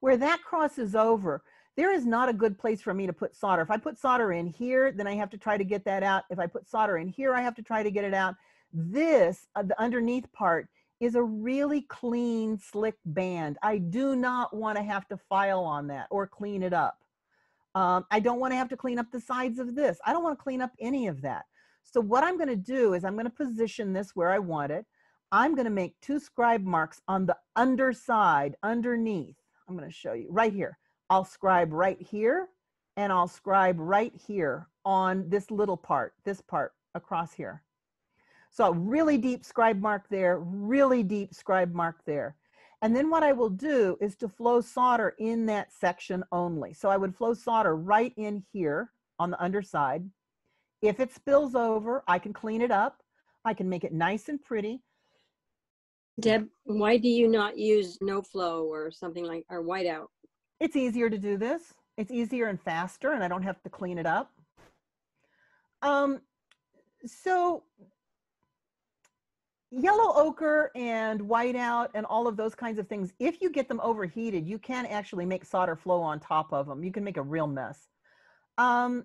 Where that crosses over, there is not a good place for me to put solder. If I put solder in here, then I have to try to get that out. If I put solder in here, I have to try to get it out. This, uh, the underneath part, is a really clean, slick band. I do not want to have to file on that or clean it up. Um, I don't want to have to clean up the sides of this. I don't want to clean up any of that. So what I'm going to do is I'm going to position this where I want it. I'm going to make two scribe marks on the underside, underneath. I'm going to show you right here. I'll scribe right here and I'll scribe right here on this little part, this part across here. So a really deep scribe mark there, really deep scribe mark there. And then what I will do is to flow solder in that section only. So I would flow solder right in here on the underside. If it spills over, I can clean it up. I can make it nice and pretty. Deb, why do you not use no flow or something like, or whiteout? It's easier to do this. It's easier and faster and I don't have to clean it up. Um, so yellow ochre and whiteout and all of those kinds of things, if you get them overheated, you can actually make solder flow on top of them. You can make a real mess. Um,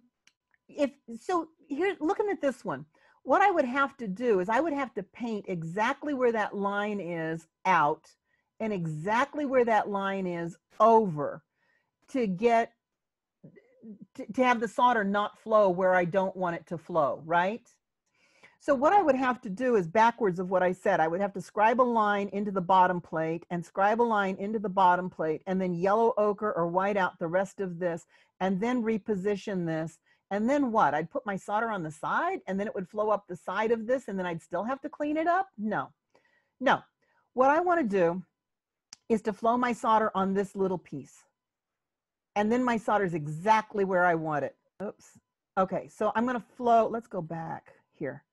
if so here looking at this one what i would have to do is i would have to paint exactly where that line is out and exactly where that line is over to get to, to have the solder not flow where i don't want it to flow right so what i would have to do is backwards of what i said i would have to scribe a line into the bottom plate and scribe a line into the bottom plate and then yellow ochre or white out the rest of this and then reposition this and then what? I'd put my solder on the side and then it would flow up the side of this and then I'd still have to clean it up? No. No. What I want to do is to flow my solder on this little piece. And then my solder is exactly where I want it. Oops. Okay, so I'm going to flow. Let's go back here.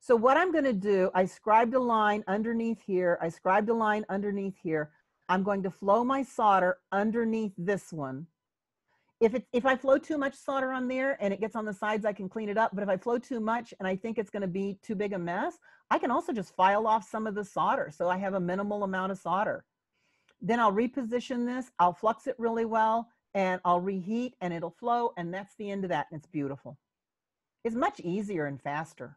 So what I'm going to do, I scribed a line underneath here. I scribed a line underneath here. I'm going to flow my solder underneath this one if it if I flow too much solder on there and it gets on the sides, I can clean it up. But if I flow too much and I think it's going to be too big a mess, I can also just file off some of the solder. So I have a minimal amount of solder. Then I'll reposition this. I'll flux it really well and I'll reheat and it'll flow. And that's the end of that. And it's beautiful. It's much easier and faster.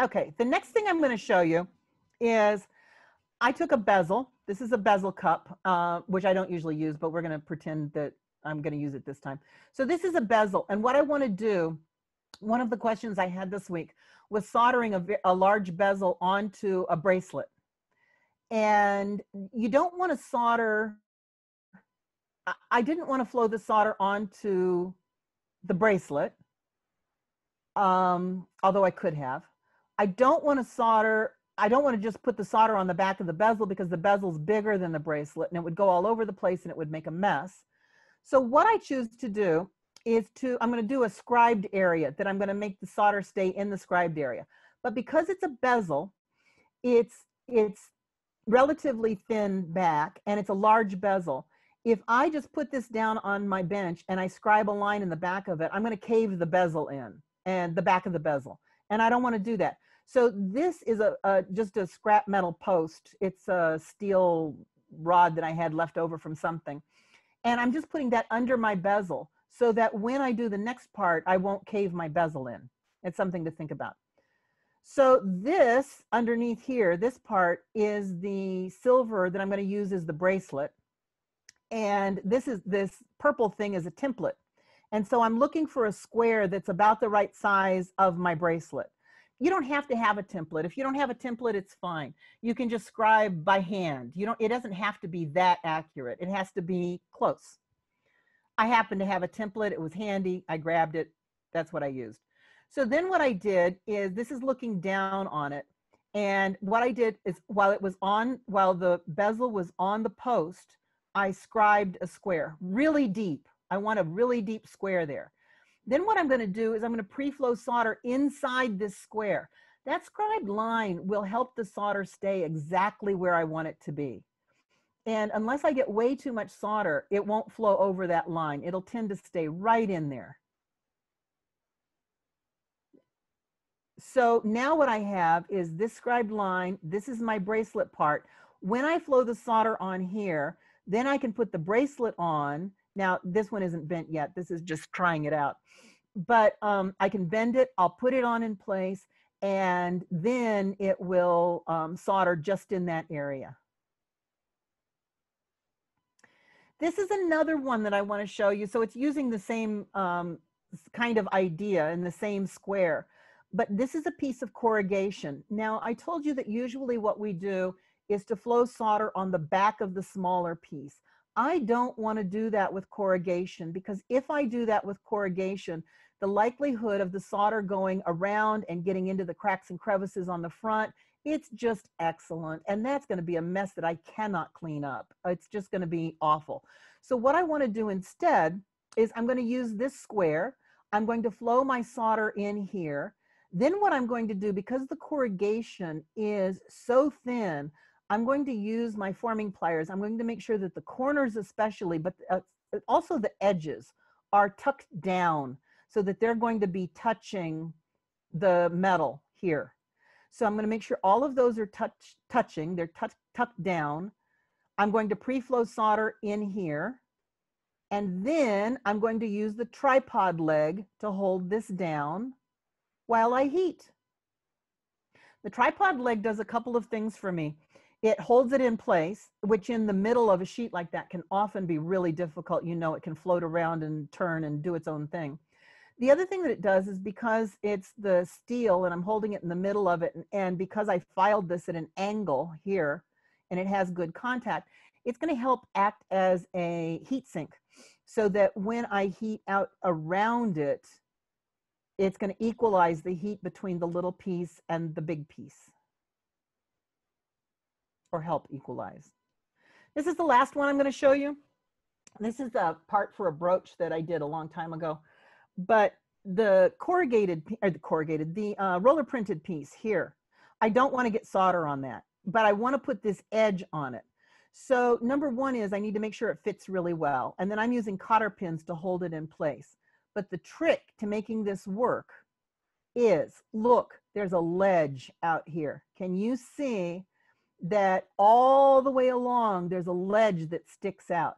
Okay, the next thing I'm going to show you is I took a bezel. This is a bezel cup, uh, which I don't usually use, but we're going to pretend that I'm going to use it this time. So this is a bezel. And what I want to do, one of the questions I had this week was soldering a, a large bezel onto a bracelet. And you don't want to solder, I didn't want to flow the solder onto the bracelet, um, although I could have. I don't want to solder I don't want to just put the solder on the back of the bezel because the bezel's bigger than the bracelet and it would go all over the place and it would make a mess. So what I choose to do is to, I'm going to do a scribed area that I'm going to make the solder stay in the scribed area. But because it's a bezel, it's, it's relatively thin back and it's a large bezel. If I just put this down on my bench and I scribe a line in the back of it, I'm going to cave the bezel in and the back of the bezel. And I don't want to do that. So this is a, a, just a scrap metal post. It's a steel rod that I had left over from something. And I'm just putting that under my bezel so that when I do the next part, I won't cave my bezel in. It's something to think about. So this underneath here, this part is the silver that I'm going to use as the bracelet. And this is this purple thing is a template. And so I'm looking for a square that's about the right size of my bracelet you don't have to have a template. If you don't have a template, it's fine. You can just scribe by hand. You don't, it doesn't have to be that accurate. It has to be close. I happen to have a template. It was handy. I grabbed it. That's what I used. So then what I did is this is looking down on it. And what I did is while it was on, while the bezel was on the post, I scribed a square really deep. I want a really deep square there. Then what I'm going to do is I'm going to pre-flow solder inside this square. That scribed line will help the solder stay exactly where I want it to be. And unless I get way too much solder, it won't flow over that line. It'll tend to stay right in there. So now what I have is this scribed line. This is my bracelet part. When I flow the solder on here, then I can put the bracelet on now, this one isn't bent yet. This is just trying it out. But um, I can bend it. I'll put it on in place and then it will um, solder just in that area. This is another one that I want to show you. So it's using the same um, kind of idea in the same square, but this is a piece of corrugation. Now I told you that usually what we do is to flow solder on the back of the smaller piece. I don't want to do that with corrugation because if I do that with corrugation, the likelihood of the solder going around and getting into the cracks and crevices on the front, it's just excellent. And that's going to be a mess that I cannot clean up. It's just going to be awful. So what I want to do instead is I'm going to use this square. I'm going to flow my solder in here. Then what I'm going to do, because the corrugation is so thin, I'm going to use my forming pliers. I'm going to make sure that the corners especially, but uh, also the edges are tucked down so that they're going to be touching the metal here. So I'm going to make sure all of those are touch, touching, they're tucked down. I'm going to pre-flow solder in here. And then I'm going to use the tripod leg to hold this down while I heat. The tripod leg does a couple of things for me. It holds it in place, which in the middle of a sheet like that can often be really difficult. You know, it can float around and turn and do its own thing. The other thing that it does is because it's the steel and I'm holding it in the middle of it, and, and because I filed this at an angle here and it has good contact, it's going to help act as a heat sink so that when I heat out around it, it's going to equalize the heat between the little piece and the big piece or help equalize. This is the last one I'm going to show you. This is a part for a brooch that I did a long time ago, but the corrugated, or the corrugated, the uh, roller printed piece here, I don't want to get solder on that, but I want to put this edge on it. So number one is I need to make sure it fits really well. And then I'm using cotter pins to hold it in place. But the trick to making this work is, look, there's a ledge out here. Can you see that all the way along, there's a ledge that sticks out?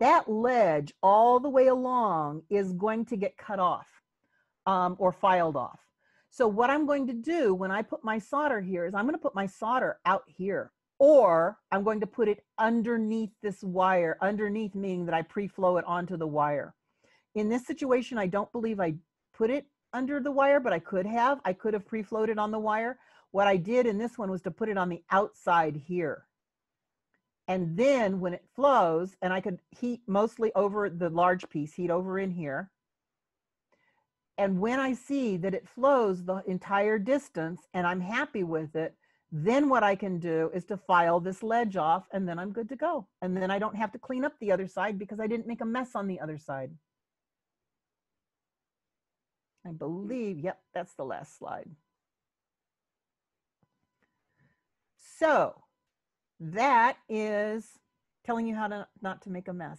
That ledge all the way along is going to get cut off um, or filed off. So what I'm going to do when I put my solder here is I'm going to put my solder out here or I'm going to put it underneath this wire, underneath meaning that I pre-flow it onto the wire. In this situation, I don't believe I put it under the wire, but I could have. I could have pre-flowed it on the wire. What I did in this one was to put it on the outside here. And then when it flows, and I could heat mostly over the large piece, heat over in here. And when I see that it flows the entire distance and I'm happy with it, then what I can do is to file this ledge off and then I'm good to go. And then I don't have to clean up the other side because I didn't make a mess on the other side. I believe, yep, that's the last slide. So that is telling you how to not to make a mess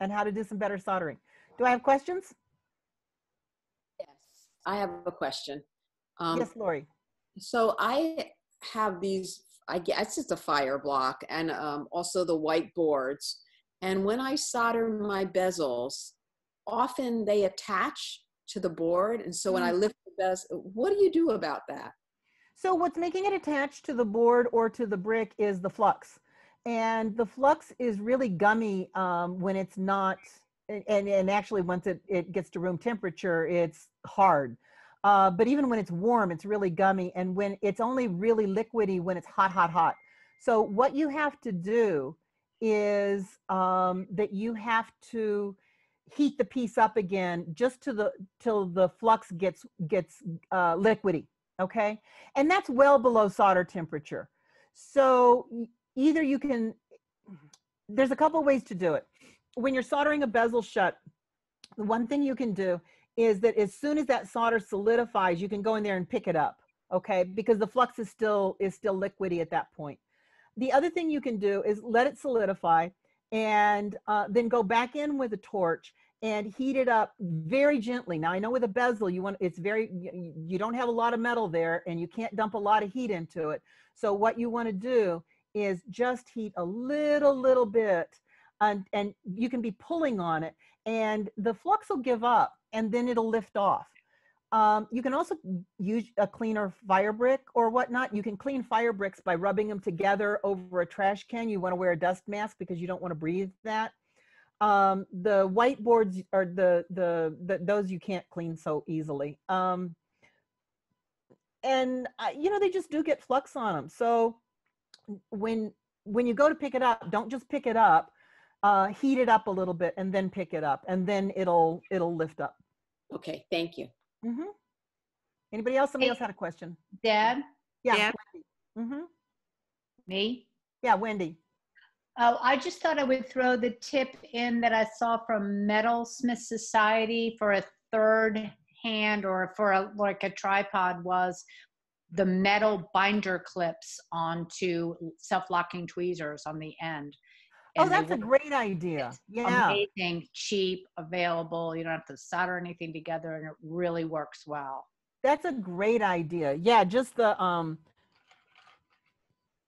and how to do some better soldering. Do I have questions? Yes, I have a question. Um, yes, Lori. So I have these, I guess it's just a fire block and um, also the white boards. And when I solder my bezels, often they attach to the board. And so when I lift the bezel, what do you do about that? So what's making it attached to the board or to the brick is the flux. And the flux is really gummy um, when it's not, and, and actually once it, it gets to room temperature, it's hard. Uh, but even when it's warm, it's really gummy. And when it's only really liquidy when it's hot, hot, hot. So what you have to do is um, that you have to heat the piece up again just to the till the flux gets gets uh, liquidy okay? And that's well below solder temperature. So either you can there's a couple ways to do it. When you're soldering a bezel shut the one thing you can do is that as soon as that solder solidifies you can go in there and pick it up okay? Because the flux is still is still liquidy at that point. The other thing you can do is let it solidify and uh, then go back in with a torch and heat it up very gently. Now I know with a bezel, you want it's very you don't have a lot of metal there, and you can't dump a lot of heat into it. So what you want to do is just heat a little, little bit, and and you can be pulling on it, and the flux will give up, and then it'll lift off. Um, you can also use a cleaner fire brick or whatnot. You can clean fire bricks by rubbing them together over a trash can. You want to wear a dust mask because you don't want to breathe that um the whiteboards are the, the the those you can't clean so easily um and uh, you know they just do get flux on them so when when you go to pick it up don't just pick it up uh heat it up a little bit and then pick it up and then it'll it'll lift up Okay, thank you. Mm -hmm. anybody else somebody Hey. else had a question Dad, yeah Deb? mm-hmm. me? yeah wendy Oh, I just thought I would throw the tip in that I saw from Metalsmith Society for a third hand or for a, like a tripod was the metal binder clips onto self-locking tweezers on the end. oh And they that's a great idea yeah Amazing, cheap, available. You don't have to solder anything together and it really works well. That's a great idea. Yeah, just the um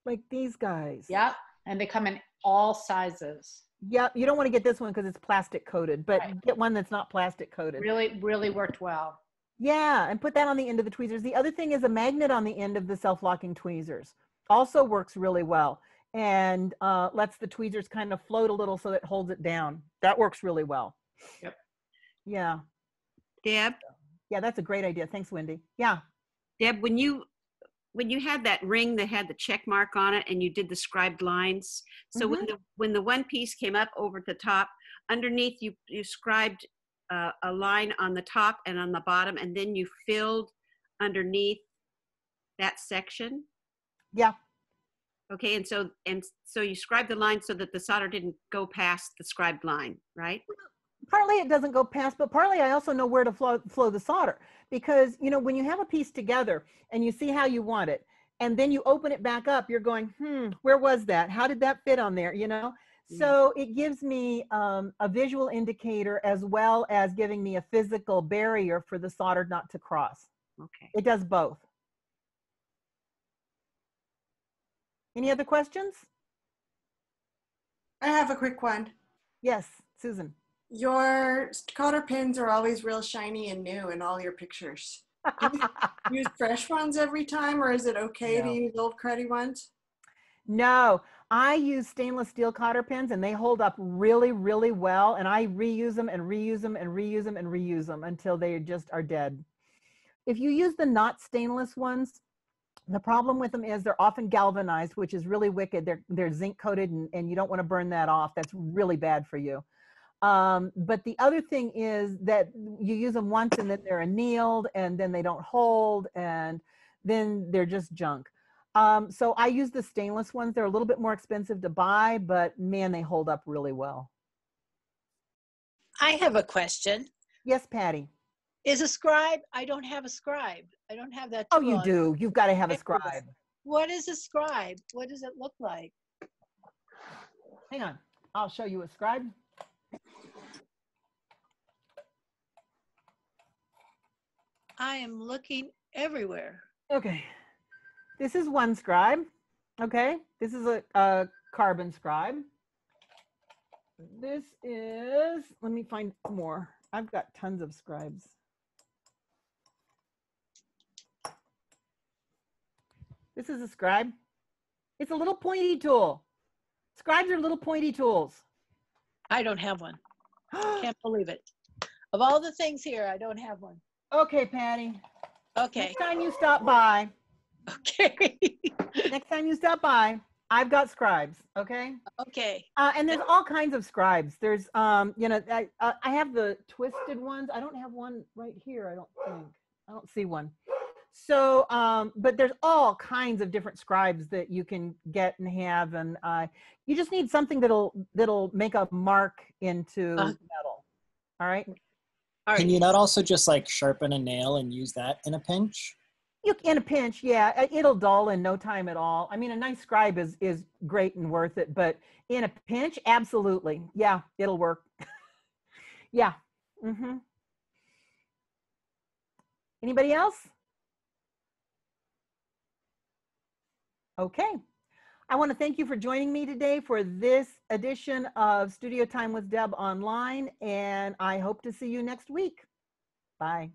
like these guys. Yep. and they come in all sizes. Yep, you don't want to get this one because it's plastic coated, but Right. get one that's not plastic coated. Really, really worked well. Yeah, and put that on the end of the tweezers. The other thing is a magnet on the end of the self-locking tweezers. Also works really well and uh, lets the tweezers kind of float a little so it holds it down. That works really well. Yep. Yeah. Deb, Yeah, that's a great idea. Thanks, Wendy. Yeah. Deb, when you when you had that ring that had the check mark on it and you did the scribed lines, so when the when the one piece came up over the top, underneath you you scribed uh, a line on the top and on the bottom, and then you filled underneath that section. Yeah. Okay, and so and so you scribed the line so that the solder didn't go past the scribed line, right? Partly it doesn't go past, but partly I also know where to flow, flow the solder because, you know, when you have a piece together and you see how you want it, and then you open it back up, you're going, hmm, where was that? How did that fit on there? You know? So it gives me um, a visual indicator as well as giving me a physical barrier for the solder not to cross. Okay. It does both. Any other questions? I have a quick one. Yes, Susan. Your cotter pins are always real shiny and new in all your pictures. Do you use fresh ones every time, or is it okay No. to use old cruddy ones? No, I use stainless steel cotter pins and they hold up really, really well. And I reuse them and reuse them and reuse them and reuse them until they just are dead. If you use the not stainless ones, the problem with them is they're often galvanized, which is really wicked. They're, they're zinc coated and, and you don't want to burn that off. That's really bad for you. Um, but the other thing is that you use them once and then they're annealed and then they don't hold and then they're just junk. Um, so I use the stainless ones. They're a little bit more expensive to buy, but man, they hold up really well. I have a question. Yes, Patty. Is a scribe? I don't have a scribe. I don't have that. Oh, you do. You've got to have a scribe. What is a scribe? What does it look like? Hang on. I'll show you a scribe. I am looking everywhere. Okay. This is one scribe. Okay. This is a, a carbon scribe. This is, let me find more. I've got tons of scribes. This is a scribe. It's a little pointy tool. Scribes are little pointy tools. I don't have one. Can't believe it. Of all the things here, I don't have one. Okay, Patty. Okay. Next time you stop by, Okay. next time you stop by, I've got scribes. Okay. okay. Uh, and there's all kinds of scribes. There's, um, you know, I, uh, I have the twisted ones. I don't have one right here. I don't think. I don't see one. So, um, but there's all kinds of different scribes that you can get and have, and uh, you just need something that'll that'll make a mark into Uh. metal. All right. All Can right. you not also just like sharpen a nail and use that in a pinch? You in a pinch, yeah, uh, it'll dull in no time at all. I mean, a nice scribe is is great and worth it, but in a pinch, absolutely, yeah, it'll work. yeah. Mm-hmm. Anybody else? Okay. I want to thank you for joining me today for this edition of Studio Time with Deb online, and I hope to see you next week. Bye.